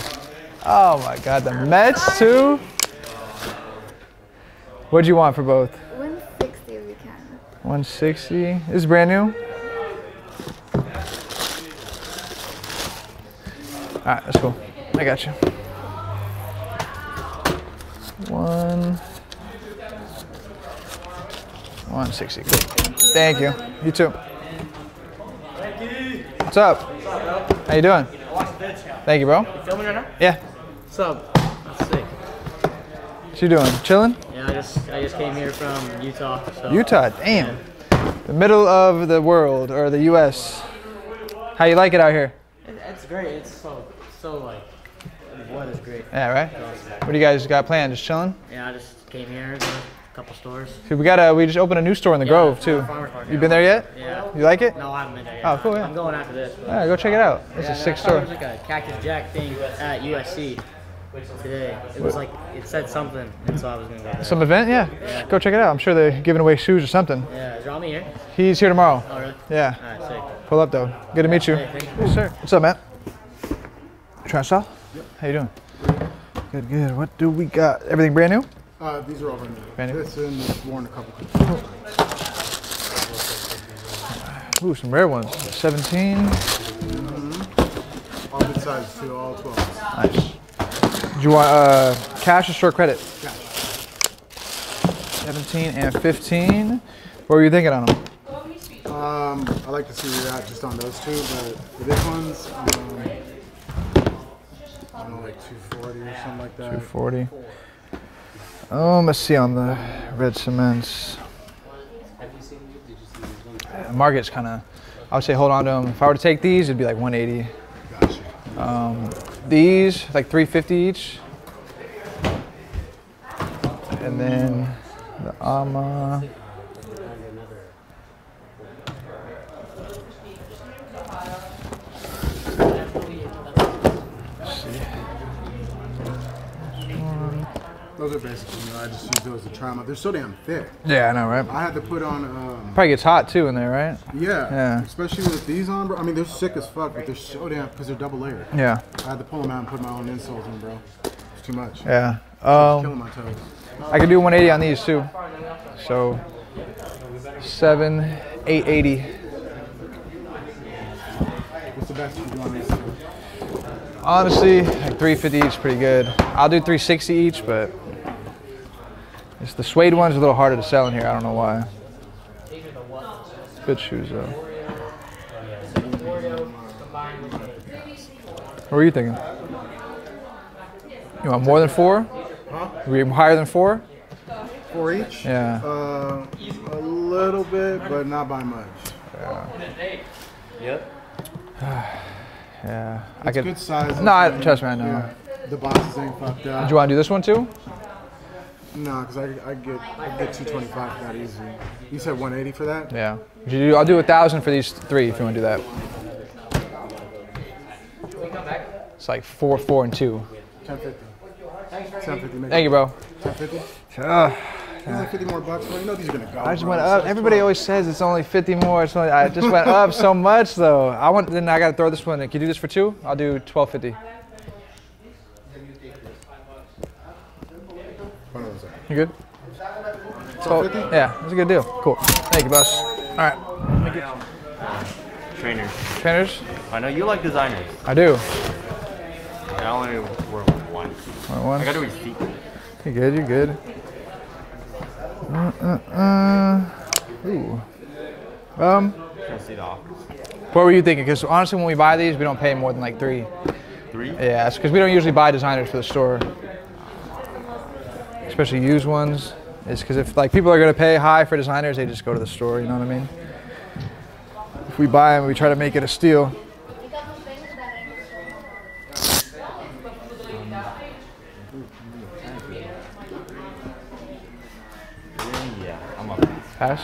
Oh my god, the Mets too? What'd you want for both? 160 if we can. 160. This is brand new? Alright, that's cool. I got you. One. 160. Cool. Thank you. You too. What's up? How you doing? Thank you, bro. You filming right now? Yeah. What's up? That's sick. What you doing? Chilling? Yeah, I just I just came here from Utah. So. Utah, damn. The middle of the world or the U.S. How you like it out here? It's great. It's so so like the weather's great. Yeah, right. What do you guys got planned? Just chilling? Yeah, I just came here, go to a couple stores. See, we got a we just opened a new store in the Yeah, Grove too. Farmers Market. You been there yet? Yeah. You like it? No, I haven't been there yet. Oh, cool. Yeah. I'm going after this. All right, go check it out. It's Yeah, a sick store. There was like a Cactus Jack thing at USC today. It was like it said something, and so I was gonna go there. Some event? Yeah. Yeah. Go check it out. I'm sure they're giving away shoes or something. Yeah, is Rami here? He's here tomorrow. Oh, really? Yeah. All right, sick. Pull up though. Good to meet you. Hey, thank you. Yes, sir. What's up, Matt? Trying to sell? How you doing? Good, good. What do we got? Everything brand new? Uh, these are all brand new. This and this worn a couple times. Ooh, some rare ones. 17. All good sizes too, all 12. Nice. Do you want uh, cash or short credit? Cash. 17 and 15. What were you thinking on them? Um, I like to see where you're at just on those two, but for these ones, um, I don't know, like 240 or something like that. 240. Um, let's see on the red cements. Uh, Market's kind of I would say hold on to them. If I were to take these, it'd be like 180. Gotcha. Um, these like 350 each. And then the Ama. Those are basically, know, I just use those to try them out. They're so damn thick. Yeah, I know, right? I had to put on. Um, Probably gets hot too in there, right? yeah. Yeah. Especially with these on, bro. I mean, they're sick as fuck, but they're so damn because they're double layered. Yeah. I had to pull them out and put my own insoles in, bro. It's too much. Yeah. It's Um, killing my toes. I could do 180 on these too. So seven, 880. What's the best you do on these? Honestly, like 350 each, pretty good. I'll do 360 each, but it's the suede one's a little harder to sell in here. I don't know why. Good shoes though. What were you thinking? You want more than four? Huh? Were you higher than four? Four each? Yeah. Uh, a little bit, but not by much. Yeah. Yep. (sighs) Yeah. I It's could. good size. No, I, trust me, I know. Yeah. The boxes ain't fucked up. Did you want to do this one too? No, because I, I get I get 225 that easy. You said 180 for that? Yeah. You do, I'll do a thousand for these three if you want to do that. It's like four, four, and two. 1050. 1050. Thank you, bro. 1050. Uh, These 50 more bucks. You know these are gonna go. I just bro. went up. Everybody always says it's only 50 more. It's only, I just went up so much though. I want. Then I got to throw this one. in. Can you do this for two? I'll do 1250. Hold on a second. You good? 1250? Yeah, it's a good deal. Cool. Thank you, boss. All right. Trainers. Trainers? I know you like designers. I do. I only wear one. Want one? I got a receipt. You good? You good? Uh, uh, uh. Ooh. Um. Can't see the offers. What were you thinking? Because honestly, when we buy these, we don't pay more than like three. Three? Yeah, it's because we don't usually buy designers for the store, especially used ones. is because if like people are gonna pay high for designers, they just go to the store. You know what I mean? If we buy them, we try to make it a steal. Yeah, I'm up. Pass.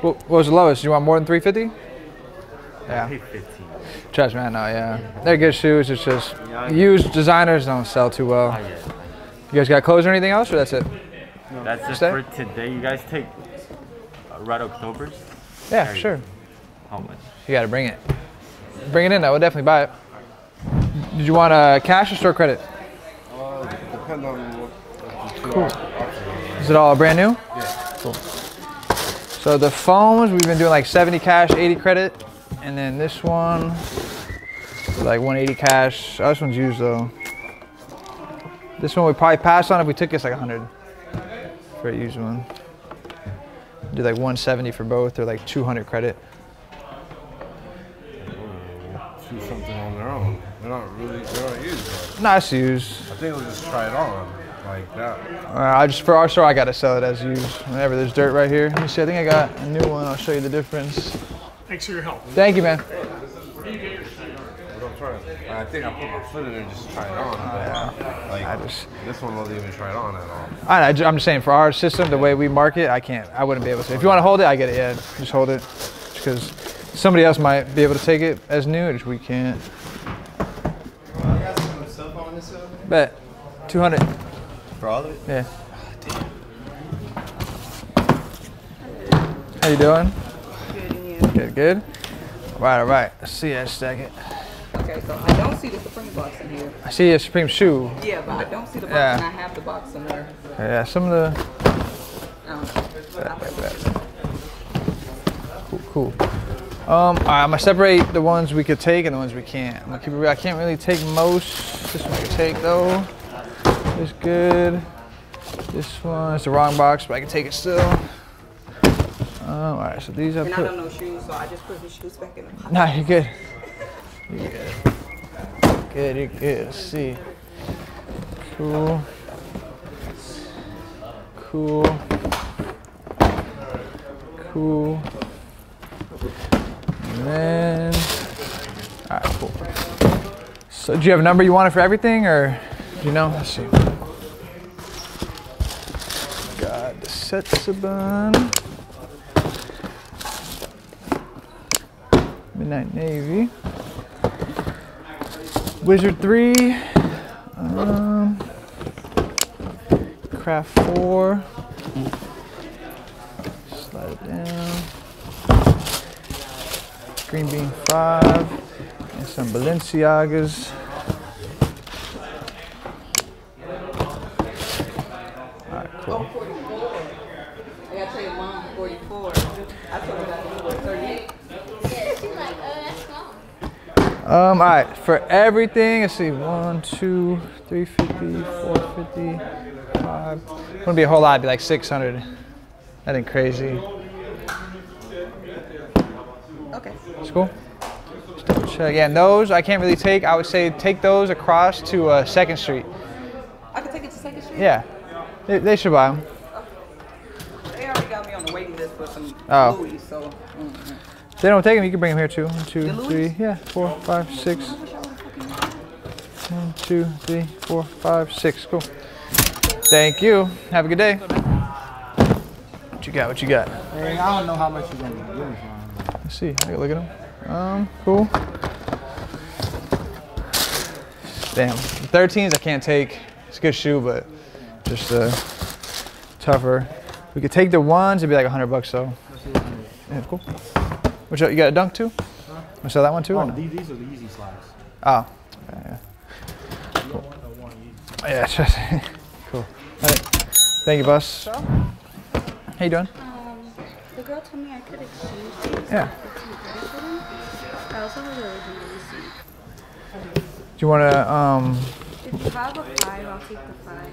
What, was the lowest? You want more than 350? Yeah. paid 15. Trust me, I. Yeah, they're good shoes. It's just used designers don't sell too well. Not yet. You guys got clothes or anything else, or that's it? That's just Stay? for today. You guys take uh, Red Octobers? Yeah, Carry- sure. How much? You got to bring it. Bring it in. I would definitely buy it. Did you want uh, cash or store credit? Uh, depend on what Cool. Is it all brand new? Yeah. Cool. So the phones, we've been doing like 70 cash, 80 credit. And then this one, like 180 cash. Oh, this one's used though. This one we probably pass on if we took it's like 100 for a used one. Do like 170 for both or like 200 credit. choose something on their own. They're not really, they're not used. Nice used. I think we'll just try it on like that. Uh, I just for our store, I gotta sell it as used. Whenever there's dirt right here. Let me see. I think I got a new one. I'll show you the difference. Thanks for your help. Thank you, man. But I'm. I think I put my foot in there and just to try it on. But like I just- this one wasn't even tried on at all. I, I, am just saying for our system, the way we market, I can't. I wouldn't be able to. If you want to hold it, I get it. Yeah, just hold it. Because somebody else might be able to take it as new, which we can't. Bet. 200. For all of it? Yeah. How you doing? Good, and you? Good, good. All right, all right. Let's see that stack it. Okay, so I don't see the Supreme box in here. I see a Supreme shoe. Yeah, but I don't see the box, Yeah. and I have the box somewhere. Yeah, some of the. Bet. Cool, cool. Um, all right, I'm gonna separate the ones we could take and the ones we can't. I'm gonna keep it real. I can't really take most. This one I can take though. It's good. This one is the wrong box, but I can take it still. Um, all right, so these I and I don't know shoes, so I just put the shoes back in the box. Nah, you're good. You're good. You're good. See. Cool. Cool. Cool. And then, all right, cool. So do you have a number you wanted for everything or do you know? Let's see. Got the Setsubun. Midnight Navy. Wizard 3. Um, Craft 4. Slide it down. Green Bean 5. And some Balenciagas. Alright, cool. I gotta tell your mom 44. I told her that was 38. She's like, oh, that's small. Um, all right, for everything, let's see, one, two, three fifty, four fifty, five. Wouldn't be a whole lot, it'd be like 600. Nothing crazy. Okay. It's cool. Just double check. Yeah, and those I can't really take. I would say take those across to uh, Second Street. I can take it to Second Street? Yeah, they, they should buy them. They already got me on the waiting list for some Oh. Louis, so. If they don't take them, you can bring them here too. One, two, three, yeah, four, five, six. One, two, three, four, five, six. Cool. Thank you. Have a good day. What you got? What you got? Hey, I don't know how much you're gonna doing. Let's see. I can look at them. Um, cool. Damn. The 13s I can't take. It's a good shoe, but just uh, tougher. We could take the ones. It'd be like 100 bucks though. Yeah, cool. Which you got a dunk too? Want to sell that one too? Oh, no? these, these are the Yeezy slides. Oh. Okay, yeah. Cool. Yeah, just cool. All right. Thank you, boss. How you doing? Um, the girl told me I could exchange these. Yeah. for two credits for them. I also have the original receipt. Do you want to um? If you have a five, I'll take the five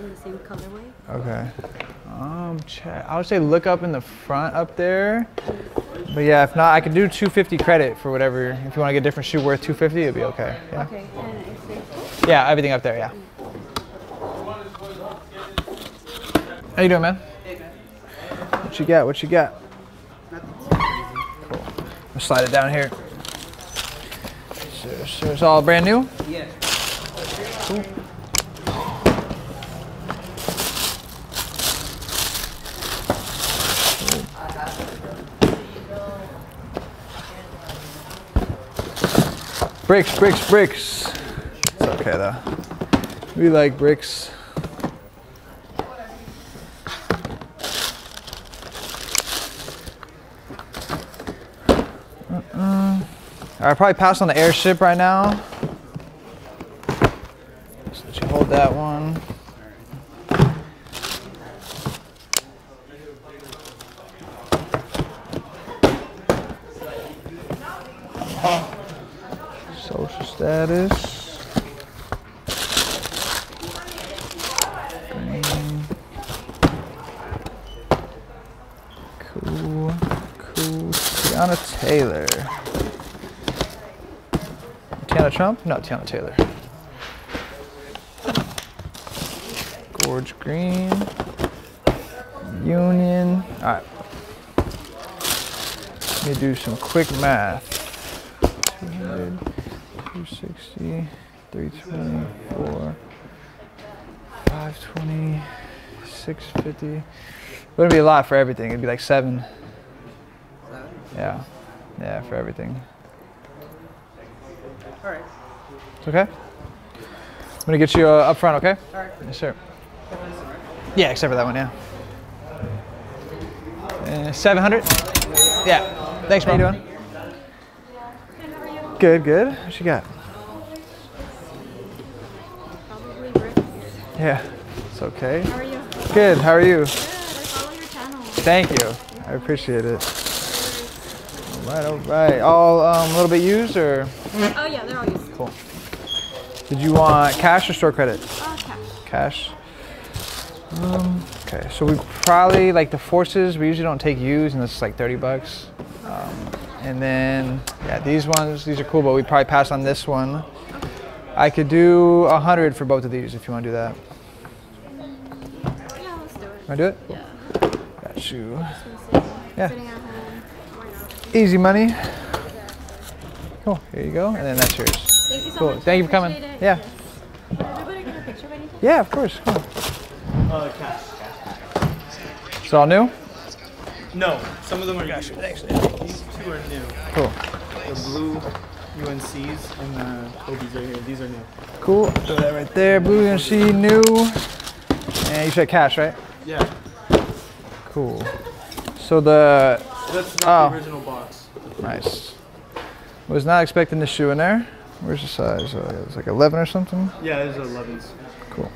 in the same colorway. Okay. Um, check. I would say look up in the front up there. But yeah, if not, I could do 250 credit for whatever. If you want to get a different shoe worth 250, it'd be okay. Yeah. Okay, and if they Yeah, everything up there. Yeah. How you doing, man? What you got? What you got? Cool. I'll slide it down here. So, so it's all brand new. Yeah. Cool. Bricks, bricks, bricks. It's okay though. We like bricks. Uh-uh. I'll probably pass on the airship right now. Just let you hold that one. Status. Green. Cool. Cool. Teyana Taylor. Tiana Trump? No, Teyana Taylor. Gorge Green. Union. Alright. Let me do some quick math. 200, 260, 324, 520, 650. Wouldn't be a lot for everything. It'd be like seven. Yeah. Yeah, for everything. All right. It's okay? I'm gonna get you uh, up front, okay? All right. Yes, sir. Yeah, except for that one, yeah. Uh, 700? Yeah. Thanks, bro. How you doing? Good, good. What you got? probably bricks. Yeah, it's okay. How are you? Good, how are you? Good. I follow your channel. Thank you. I appreciate it. All right, all right. All um, a little bit used or? Oh yeah, they're all used. Cool. Did you want cash or store credit? Uh, cash. Cash. Um, okay, so we probably like the forces. We usually don't take used, and it's like 30 bucks. And then yeah, these ones, these are cool, but we probably pass on this one. I could do a hundred for both of these if you want to do that. Yeah, let's do it. Want to do it? Yeah. Got you. Just been Yeah. sitting at home. Why not? Easy money. Cool. Here you go, and then that's yours. Thank you so cool. much. Thank you for coming. it. Yeah. Everybody get a picture of anything? Yeah, of course. Cool. Uh, cash. It's all new. No, some of them are used. These two are new. Cool. The blue UNCs and the Kobe's right here. These are new. Cool. Throw that right there. Blue UNC new. And you said cash, right? Yeah. Cool. So the That's not oh, the original box. nice. Was not expecting the shoe in there. Where's the size? Uh, it's like 11 or something. Yeah, it's are 11s. Cool.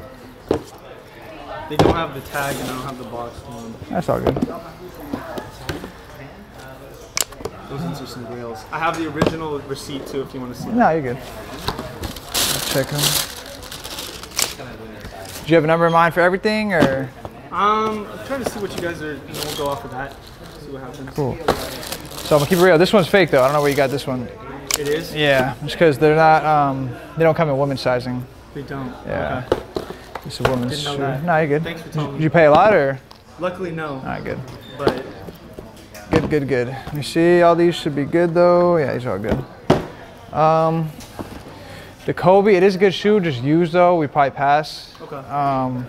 They don't have the tag and I don't have the box. on. That's all good. Those are some grails. I have the original receipt too if you want to see. No, you're good. Let's check them. Do you have a number in mind for everything, or? Um, I'm trying to see what you guys are, and then we'll go off of that. See what happens. Cool. So I'm gonna keep it real. This one's fake though. I don't know where you got this one. It is? Yeah, just because they're not. Um, they don't come in women's sizing. They don't. Yeah. Okay. It's a woman's Didn't know shoe. that. No, you're good. Thanks for telling Did me. you pay a lot or? Luckily, no. All right, good. But Good, good. Let me see. All these should be good though. Yeah, these are all good. Um, the Kobe, it is a good shoe. Just used though, we probably pass. Okay. Um,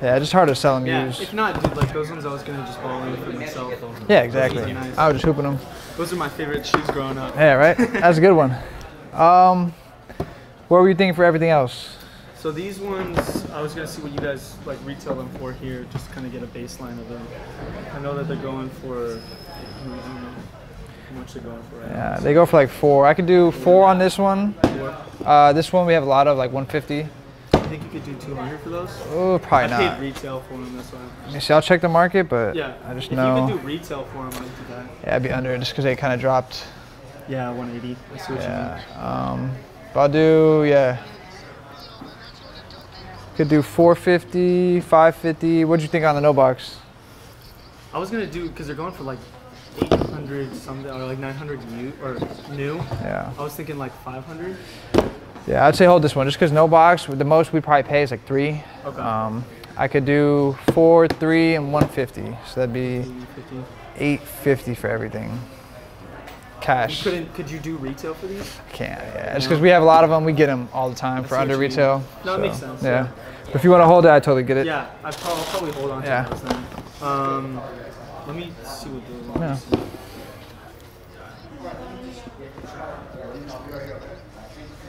yeah, just hard to sell them yeah, used. if not, dude, like those ones I was gonna just ball in for myself. Yeah, exactly. nice. I was just hooping them. Those are my favorite shoes growing up. Yeah, right. (laughs) That's a good one. Um, what were you thinking for everything else? So these ones, I was gonna see what you guys like retail them for here, just to kind of get a baseline of them. I know that they're going for, I don't know how much they're going for Yeah, they go for like four. I could do four on this one. Uh, this one we have a lot of like 150. I think you could do 200 for those? Oh, probably I not. paid retail for them, that's why. See. I'll check the market, but Yeah. I just if know. you could do retail for them, I'd do that. yeah, I'd be under just because they kind of dropped. Yeah, 180. I see what Yeah. Um, but I'll do yeah. Could do 450, 550. What'd you think on the no box? I was gonna do because they're going for like 800 something or like 900 new or new. Yeah. I was thinking like 500. Yeah, I'd say hold this one just because no box. The most we probably pay is like three. Okay. Um, I could do four, three, and 150. So that'd be 850. 850 for everything. You Cash. couldn't? Could you do retail for these? I can't. Yeah, just because we have a lot of them, we get them all the time I for under you retail. No, it makes sense, Yeah. yeah. But if you want to hold it, I totally get it. Yeah, I probably, I'll probably hold on to Yeah. those then. Um, let me see what those Yeah. ones.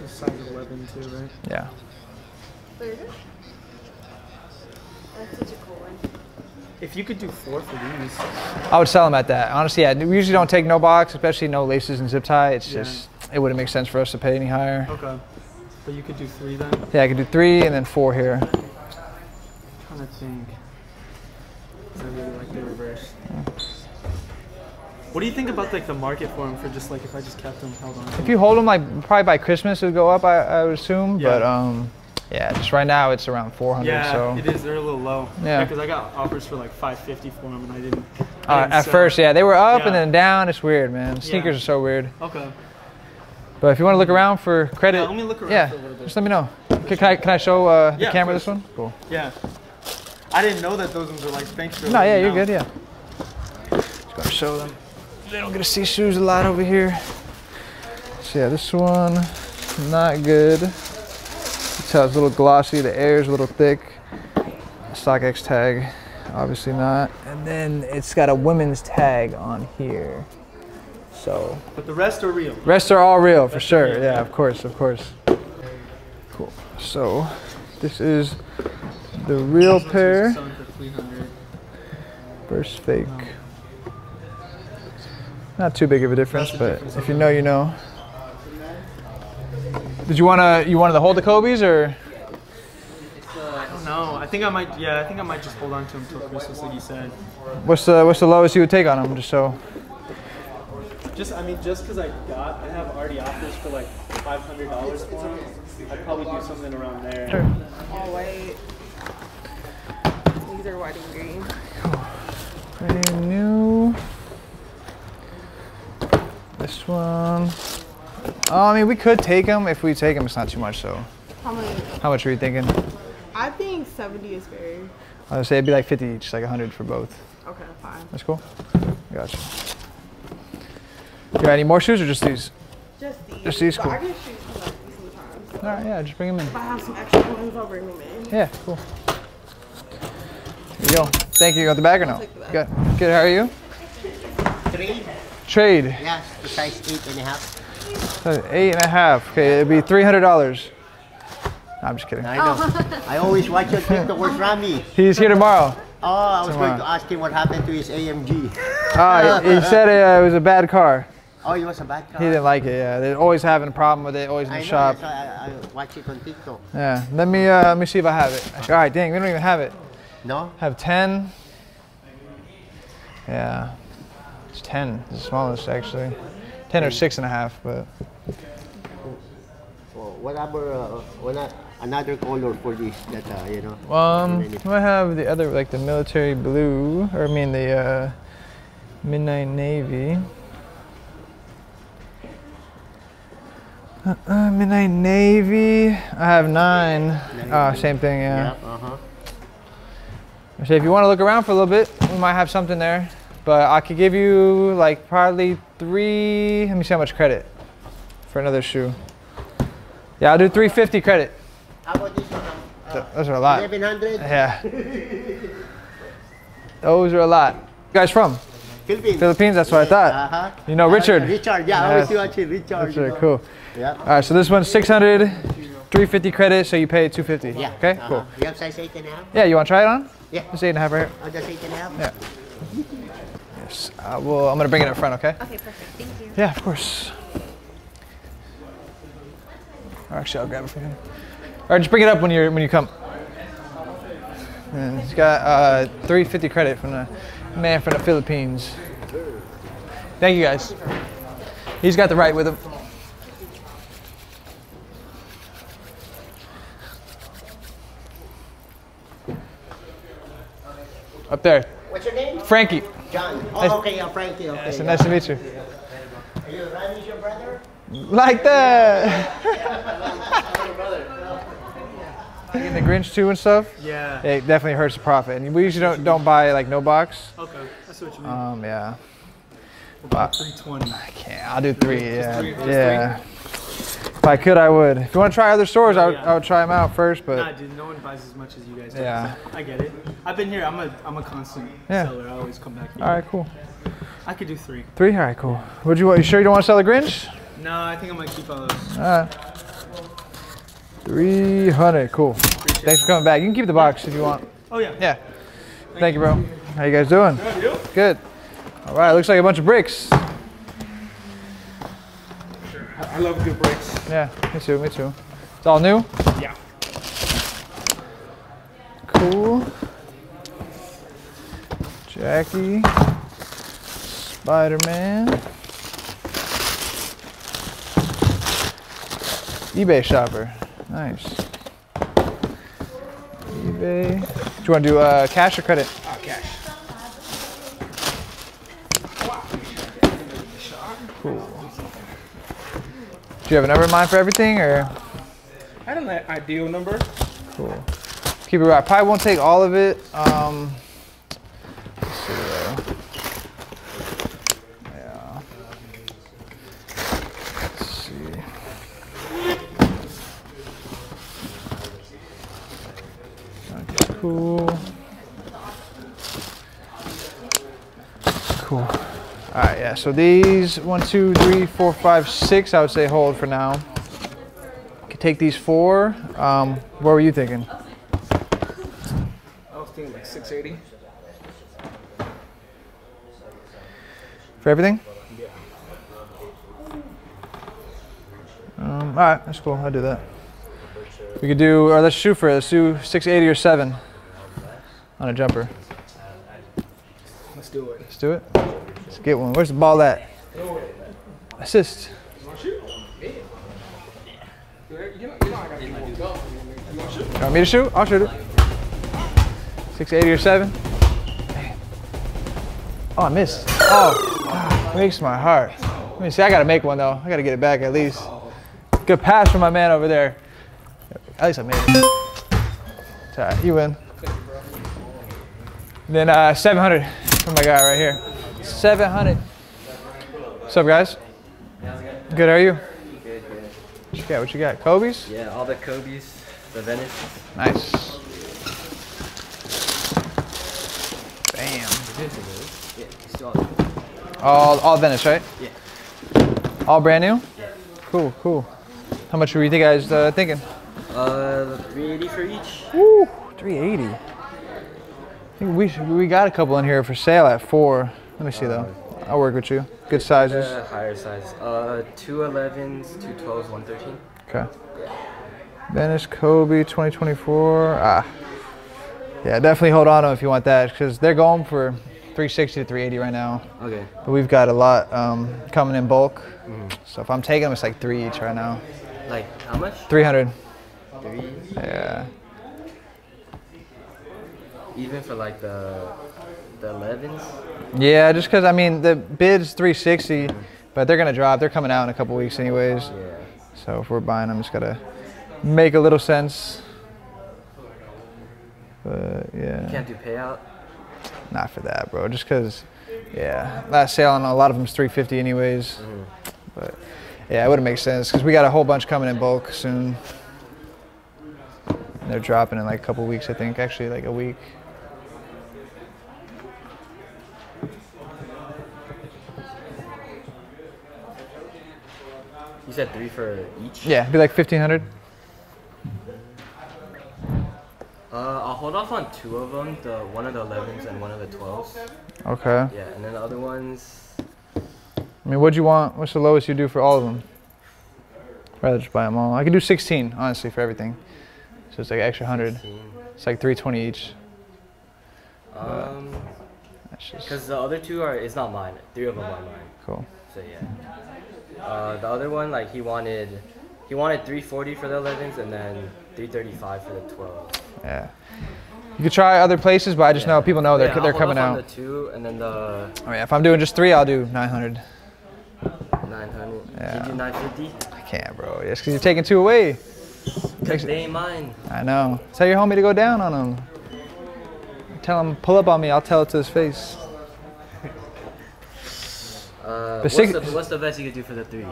This size 11 too, right? Yeah. That's such a cool one. If you could do four for these. I would sell them at that. Honestly, yeah, we usually don't take no box, especially no laces and zip tie. It's Yeah. just, it wouldn't make sense for us to pay any higher. Okay. But you could do three then? Yeah, I could do three and then four here. trying to think. 'Cause I really like the reverse. What do you think about like the market for them for just like if I just kept them held on? If you hold them, like probably by Christmas it would go up, I, I would assume. Yeah. But um, yeah, just right now it's around 400. Yeah, so it is. They're a little low. Yeah. Because I got offers for like 550 for them, and I didn't. I Uh, didn't at sell. first, yeah, they were up and then down. It's weird, man. Sneakers Yeah. are so weird. Okay. But if you want to look around for credit, Yeah, let me look around yeah, for a bit. just let me know. Can, can I can I show uh, the Yeah, camera this one? Cool. Yeah. I didn't know that those ones were like. Thanks for. No, yeah, you're good. Yeah. Just gonna show them. They don't get to see shoes a lot over here. So yeah, this one, not good. You tell it's a little glossy. The air is a little thick. StockX tag, obviously not. And then it's got a women's tag on here. So But the rest are real. rest are all real for sure. real, Yeah, yeah. of course, of course. Cool. So this is the real Those ones are pair selling for 300. versus fake. Not too big of a difference, but if you know, you know. Did you wanna you wanted to hold the Kobe's or? Uh, I don't know. I think I might. Yeah, I think I might just hold on to them till Christmas, like you said. What's the what's the lowest you would take on them? Just so. Just, I mean, just because I got, I have already offers for like five hundred dollars for them. I'd probably do something around there. Sure. All white. These are white and green. Brand new. This one. Oh, I mean, we could take them if we take them. It's not too much, so. How many? How much are you thinking? I think 70 is fair. I would say it'd be like 50 each, like 100 for both. Okay, fine. That's cool. Gotcha. You got any more shoes or just these? Just these. Just these, But cool. I can shoot some like these sometimes. All right, yeah, just bring them in. If I have some extra ones, I'll bring them in. Yeah, cool. Here you go. Thank you. You got the bag or no? Good. Good. How are you? Trade? Trade. Yeah, the size eight and a half. Uh, Eight and a half. Okay, it'd be three hundred dollars. I'm just kidding. I know. I always watch your TikTok. Where's Rami? He's here tomorrow. Oh, I was going to ask him what happened to his AMG. Ah, he, he said uh, it was a bad car. Oh, it was a bad car. He didn't like it. Yeah, they're always having a problem with it. Always in I the know, shop. I, I watch it on TikTok. Yeah. Let me uh, let me see if I have it. All right. Dang, we don't even have it. No? Have ten. Yeah. It's ten. The smallest actually. Ten or six and a half, but. Oh, what other, uh, what another color for this that, uh, you know? Um, I have the other, like the military blue, or I mean the uh, midnight navy. Uh, uh, midnight navy. I have nine. Uh, same thing, yeah. Yeah, uh-huh. So if you want to look around for a little bit, we might have something there. But I could give you like probably three. Let me see how much credit for another shoe. Yeah, I'll do 350 credit. How about this one? Th- Those are a lot. 1100? Yeah. Those are a lot. You guys from? Philippines. Philippines, that's what I thought. Uh-huh. You know Uh, Richard? Richard, yeah, I always watch it, Richard. That's you know. cool. Yeah. All right, so this one's 600, 350 credit, so you pay 250. Yeah. Okay, uh-huh. cool. You have size eight and a half? Yeah, you want to try it on? Yeah. It's eight and a half right here. Oh, just eight and a half? Yeah. Yes. Uh, well, I'm gonna bring it up front, okay? Okay, perfect. Thank you. Yeah, of course. Or actually, I'll grab it from him. All right, just bring it up when you are when you come. And he's got uh, 350 credit from the man from the Philippines. Thank you guys. He's got the right with him. Up there. What's your name? Frankie. John. Nice- Oh, okay, yeah, Frankie. Okay. So yeah. nice to meet you. Are you Rami's your brother? Like that. Getting (laughs) the Grinch too and stuff. Yeah. It definitely hurts the profit, and we usually don't don't buy like no box. Okay, that's what you mean. Um, yeah. About But 320. I can't. I'll do three. Yeah. three? Just yeah. If I could, I would. If you want to try other stores, I would, I would try them out first. But Nah, dude, no one buys as much as you guys do. Yeah. I get it. I've been here. I'm a I'm a constant Yeah. seller. I always come back here. all right, cool. I could do three. Three. All right, cool. Would you? want? You sure you don't want to sell the Grinch? No, I think I'm gonna keep all those. All right. Three hundred. Cool. Thanks for coming back. You can keep the box if you want. Oh yeah. Yeah. Thank you, bro. How you guys doing? Good. Good. All right. Looks like a bunch of bricks. I love good breaks. Yeah. Me too. Me too. It's all new. Yeah. Cool. Jackie. Spider-Man. eBay shopper. Nice. eBay. Do you want to do uh, cash or credit? Oh, cash. Cool. Do you have a number in mind for everything, or I don't know ideal number. cool? Keep it right. Probably won't take all of it. Um, let's see though. Yeah. Let's see. Okay, cool. Cool. All right, yeah. So these one, two, three, four, five, six. I would say hold for now. Could take these four. Um, what were you thinking? I was thinking like 680. For everything? Yeah. Um, all right, that's cool. I'll do that. We could do, or let's shoot for it. Let's do 680 or seven on a jumper. Let's do it. Let's do it. Let's get one. Where's the ball at? Assist. You want to got to to me to shoot? I'll shoot it. 680 or seven. Oh, I missed. Oh, breaks my heart. Let me see. I gotta make one though. I gotta get it back at least. Good pass from my man over there. At least I made it. All right. You win. Then uh, 700 from my guy right here. 700. What's up, guys? Good, are you? Good, good. What you got? What you got? Kobe's? Yeah, all the Kobe's, the Venice. Nice. Bam. Yeah, all All, Venice, right? Yeah. All brand new? Yeah. Cool, cool. How much were you guys uh, thinking? Uh, 380 for each. Woo, 380. I think we should, we got a couple in here for sale at four. Let me see though. I'll work with you. Good sizes. The higher size. Uh, two 11s, two 12s, 113. Okay. Venice Kobe 2024. Ah. Yeah, definitely hold on to 'em if you want that because they're going for 360 to 380 right now. Okay. But we've got a lot um, coming in bulk. Mhm. So if I'm taking them, it's like three each right now. Like, how much? 300. Three. Yeah. Even for like the the 11s. Yeah, just because I mean the bid's 360, but they're gonna drop. They're coming out in a couple weeks anyways. Yeah. So if we're buying them, it's gotta make a little sense. But yeah. You can't do payout. Not for that, bro. Just because, yeah, last sale on a lot of them's 350 anyways. Mhm. But yeah, it wouldn't make sense because we got a whole bunch coming in bulk soon. They're dropping in like a couple weeks, I think. Actually, like a week. You said three for each. Yeah, it'd be like 1500. Uh, I'll hold off on two of them. The one of the 11s and one of the 12s. Okay. Yeah, and then the other ones. I mean, what'd you want? What's the lowest you do for all of them? rather just buy them all. I could do 16, honestly, for everything. So it's like extra 100. It's like 320 each. Um, because the other two are it's not mine. Three of them are mine. Cool. So yeah. Uh, the other one like he wanted, he wanted 340 for the 11s and then 335 for the 12s. Yeah. You could try other places, but I just know people know they're, Yeah, they're coming out. the two and then the I mean, if I'm doing just three, I'll do 900. 900. Yeah. Can you do 950? I can't, bro. Yes, because you're taking two away. They ain't mine. I know. Tell your homie to go down on him. Tell him, pull up on me. I'll tell it to his face. Uh, But what's, six- the, what's the best you could do for the three?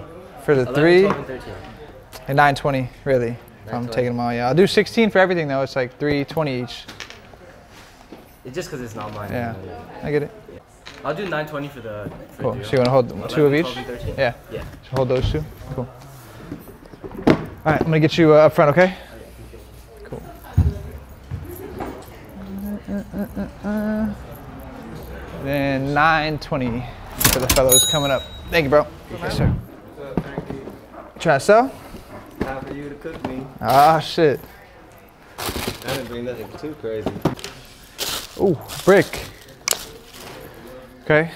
For the 11, three? 12, and 13. And 920, really. I'm 920. taking them all, yeah. I'll do 16 for everything, though. It's like 320 each. It's just because it's not mine. Yeah. I get it. I'll do 920 for the. For Cool. three So you want to hold 11, two of each? 12, Yeah. Yeah. So hold those two. Cool. All right, I'm gonna get you uh, up front, okay? Cool. Then 920 for the fellows coming up. Thank you, bro. Yes, sir. Trying to sell? Time for you to cook me. Ah, shit. I didn't bring nothing too crazy. Ooh, brick. Okay.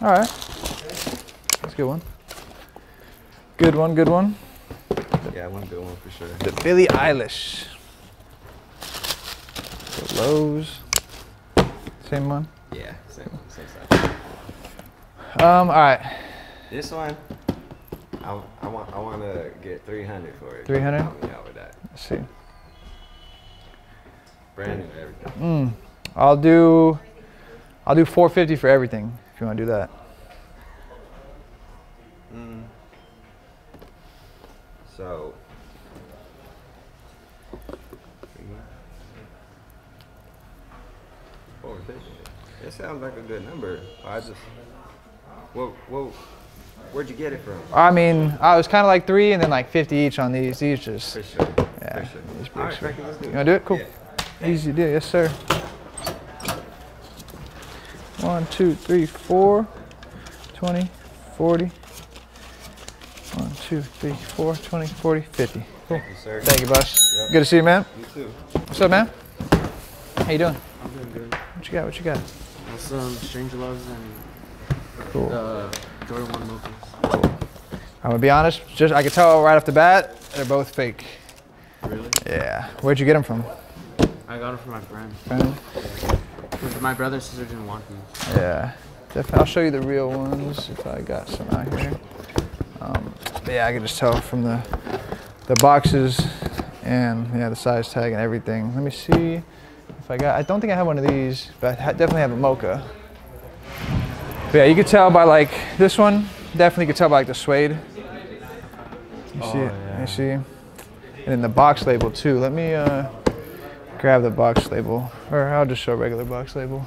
All right. That's a good one. Good one, good one. Yeah, one good one for sure. The Billie Eilish. The Lowe's. Same one? Yeah, same one, same size. Um, all right. This one, I, I want I want to get 300 for it. 300? Help me out with that. Let's see. Brand new everything. Mm, I'll do, I'll do 450 for everything if you want to do that. Mm. So. Four fifty. That sounds like a good number. I just. Well, well, where'd you get it from? I mean, I was kind of like three and then like 50 each on these. These just. For sure. Yeah. For sure. These All right, Frankie, let's do you want to do it? Cool. Yeah. Easy do. Yes, sir. One, two, three, four, 20, 40. One, two, three, four, 20, 40, 50. Cool. Thank you, sir. Thank you, boss. Yep. Good to see you, man. You too. What's up, man? How you doing? I'm doing good. What you got? What you got? Some Strange Loves and Cool. uh, Jordan 1 Mochas. I'm gonna be honest. Just I could tell right off the bat, they're both fake. Really? Yeah. Where'd you get them from? I got them from my friend. Friend? Because my brother and sister didn't want them. Yeah. I'll show you the real ones if I got some out here. Um, yeah, I can just tell from the the boxes and yeah the size tag and everything. Let me see I got. I don't think I have one of these, but I definitely have a mocha. But yeah, you could tell by like this one. Definitely could tell by like the suede. You see it? You see? And then the box label too. Let me uh, grab the box label, or I'll just show regular box label.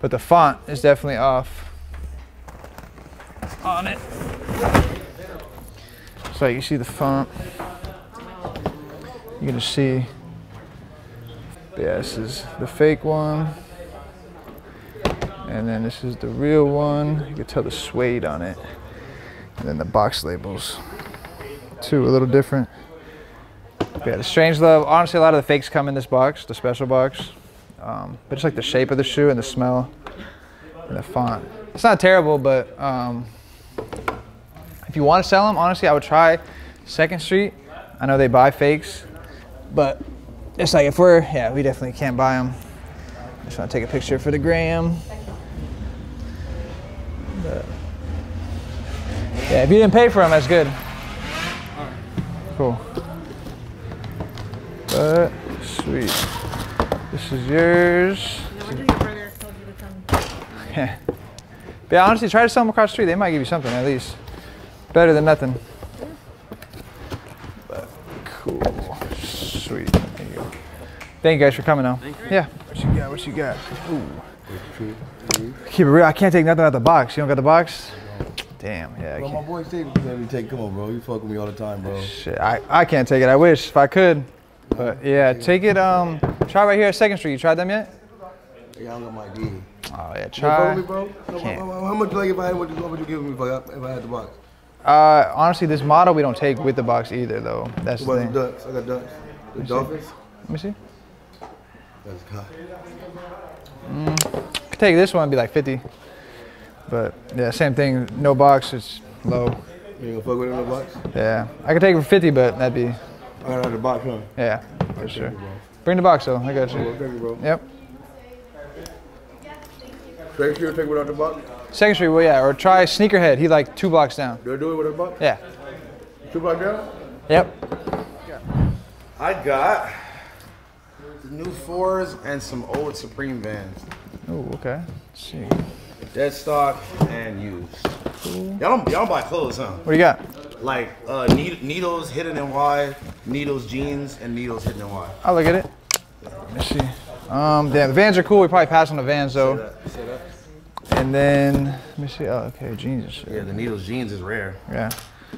But the font is definitely off on it. So you see the font. You can just see. Yeah, this is the fake one. And then this is the real one. You can tell the suede on it. And then the box labels, too, a little different. Yeah, the Strange Love. Honestly, a lot of the fakes come in this box, the special box. Um, but just like the shape of the shoe and the smell and the font. It's not terrible, but um, if you want to sell them, honestly, I would try Second Street. I know they buy fakes, but it's like if we're, yeah, we definitely can't buy them. Just want to take a picture for the gram. But, yeah, if you didn't pay for them, that's good. Cool. But sweet. This is yours. Yeah. (laughs) But yeah, honestly, try to sell them across the street. They might give you something at least. Better than nothing. But cool. Sweet. There you go. Thank you guys for coming though. Yeah. What you got? What you got? Ooh. Keep it real. I can't take nothing out the box. You don't got the box? Damn. Yeah. Bro, my can't. boy Steve let me take. Come on, bro. You fuck with me all the time, bro. Shit, I, I can't take it. I wish if I could. But yeah, take it. Um, try right here at Second Street. You tried them yet? Yeah, I don't got my ID. Oh yeah, You try. fuck with me, bro? How- Can't. How, how much like if I had what, what would you give me if I, if I had the box? Uh, honestly, this model we don't take with the box either, though. That's the What thing. about the ducks? I got ducks. The Let me see. dolphins. Let me see. That's God. Mm, could take this one, be like 50. But yeah, same thing. No box, it's low. You gonna fuck with it in the box? Yeah, I could take it for 50, but that'd be. I have the box, huh? Yeah, for Thank sure. Bring the box though. I got you. Well, thank you, bro. Yep. Straight here, take without the box. Second Street, well, yeah, or try Sneakerhead. He like two blocks down. Do I do it with a box? Yeah. Two blocks down? Yep. I got the new fours and some old Supreme Vans. Oh, okay. Let's see. Dead stock and used. Y'all don't y'all buy clothes, huh? What do you got? Like uh, need, needles hidden in wide, needles jeans, and needles hidden in wide. I'll look at it. Let's see. Um, damn, the Vans are cool. We probably pass on the Vans though. See that? And then let me see. Oh, okay, jeans and shit. Yeah, the needles jeans is rare. Yeah.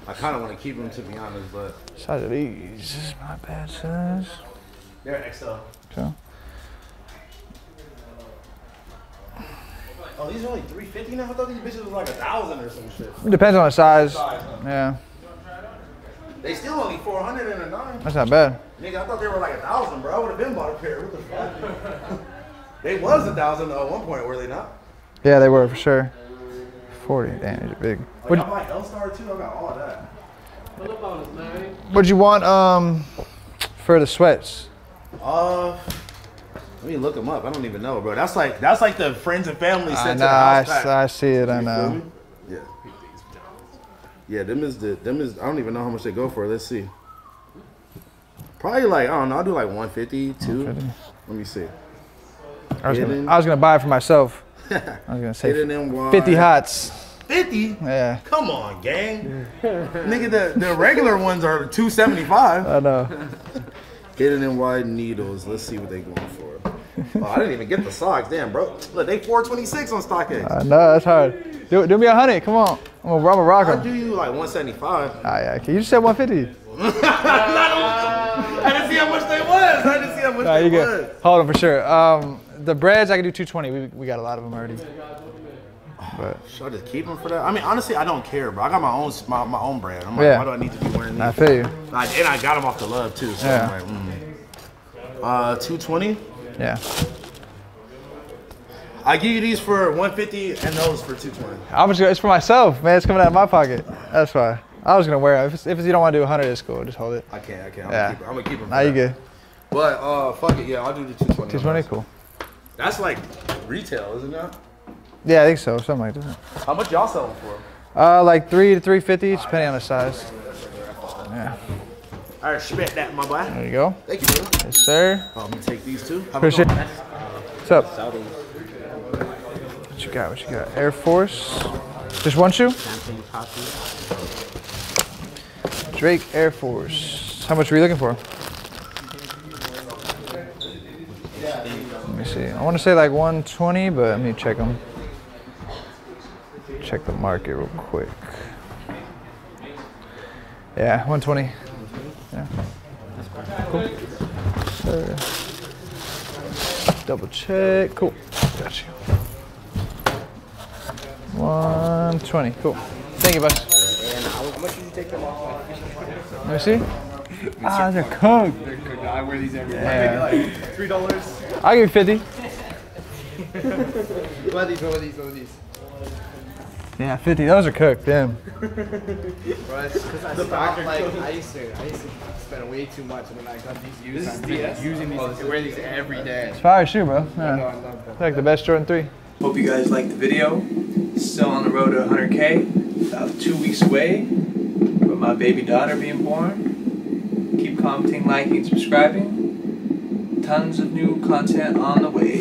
I kind of want to keep them to be honest, but Size of these. This is my bad size. they're XL. So. Oh, these are only 350 now. I thought these bitches was like a thousand or some shit. It depends on the size. Size, huh? Yeah, They still only 400 and a nine. that's not bad. Nigga, I thought they were like a thousand, bro. I would have been bought a pair. What the fuck? they was a thousand at one point, were they not? Yeah, they were for sure. 40. Damn, it's big. Like, What I buy L Star too. I got all of that. What'd you want um for the sweats? Uh, let me look them up. I don't even know, bro. That's like that's like the friends and family I know. I, house s- pack. I see it. I You feel know. Yeah. Yeah, them is the them is I don't even know how much they go for. Let's see. Probably like I don't know. I'll do like 150, two. 150. Let me see. I was, Hidden. gonna, I was gonna buy it for myself. I was gonna say Hidden 50 hots. 50? Yeah. Come on, gang. Nigga, the, the regular ones are 275. I know. Hidden in wide needles. Let's see what they going for. Oh, I didn't even get the socks. Damn, bro. Look, they 426 on StockX. I know that's hard. Do, do me a hundred. Come on. I'm gonna, I'm gonna rock I'll do you like 175. Ah, yeah. Can You just said 150. (laughs) I didn't see how much they was. I didn't see how much Nah, they you was. good. Hold on for sure. Um, the breds I can do 220. We, we got a lot of them already. But Should I just keep them for that? I mean, honestly, I don't care, bro. I got my own my, my own brand. I'm like, Yeah. why do I need to be wearing these? I feel you. I, and I got them off the love too. So Yeah. I'm like, mm. Uh, 220. yeah. I give you these for 150 and those for 220. I was it's for myself, man. It's coming out of my pocket. That's why. I was gonna wear it. If, it's, if you don't want to do 100, it's cool. Just hold it. I can't. I can't. I'm Yeah. gonna keep, I'm gonna keep them. Now you good. But uh, fuck it. Yeah, I'll do the 220. 220, cool. That's like retail, isn't that? Yeah, I think so. Something like that. How much y'all selling for? Uh, like three to 350, depending on the size. Yeah. I respect that, my boy. There you go. Thank you, bro. Yes, sir. Oh, I'm gonna take these too. How Appreciate about What's up? What you got? What you got? Air Force. Just one shoe? Champagne coffee. Drake Air Force. How much were you looking for? Let me see. I want to say like 120, but let me check them. Check the market real quick. Yeah, 120. Yeah. Cool. Sir. Double check. Cool. Got you. 120. Cool. Thank you, boss. And how, how much did you take them off? Let me see. Ah, they're cooked. They're cooked. I wear these every day. Yeah. Maybe like three dollars. I'll give you 50. (laughs) What are these? What are these? What are these? Yeah, 50. Those are cooked. Damn. Bro, it's because I stopped, like, I used to, I used to spend way too much, and then I got these used. This is I'm DS? using these, oh, I wear these every day. It's fire shoe, bro. I know, I Yeah. love them. Like the best Jordan 3. Hope you guys liked the video. Still on the road to 100K. About two weeks away with my baby daughter being born. Keep commenting, liking, subscribing. Tons of new content on the way.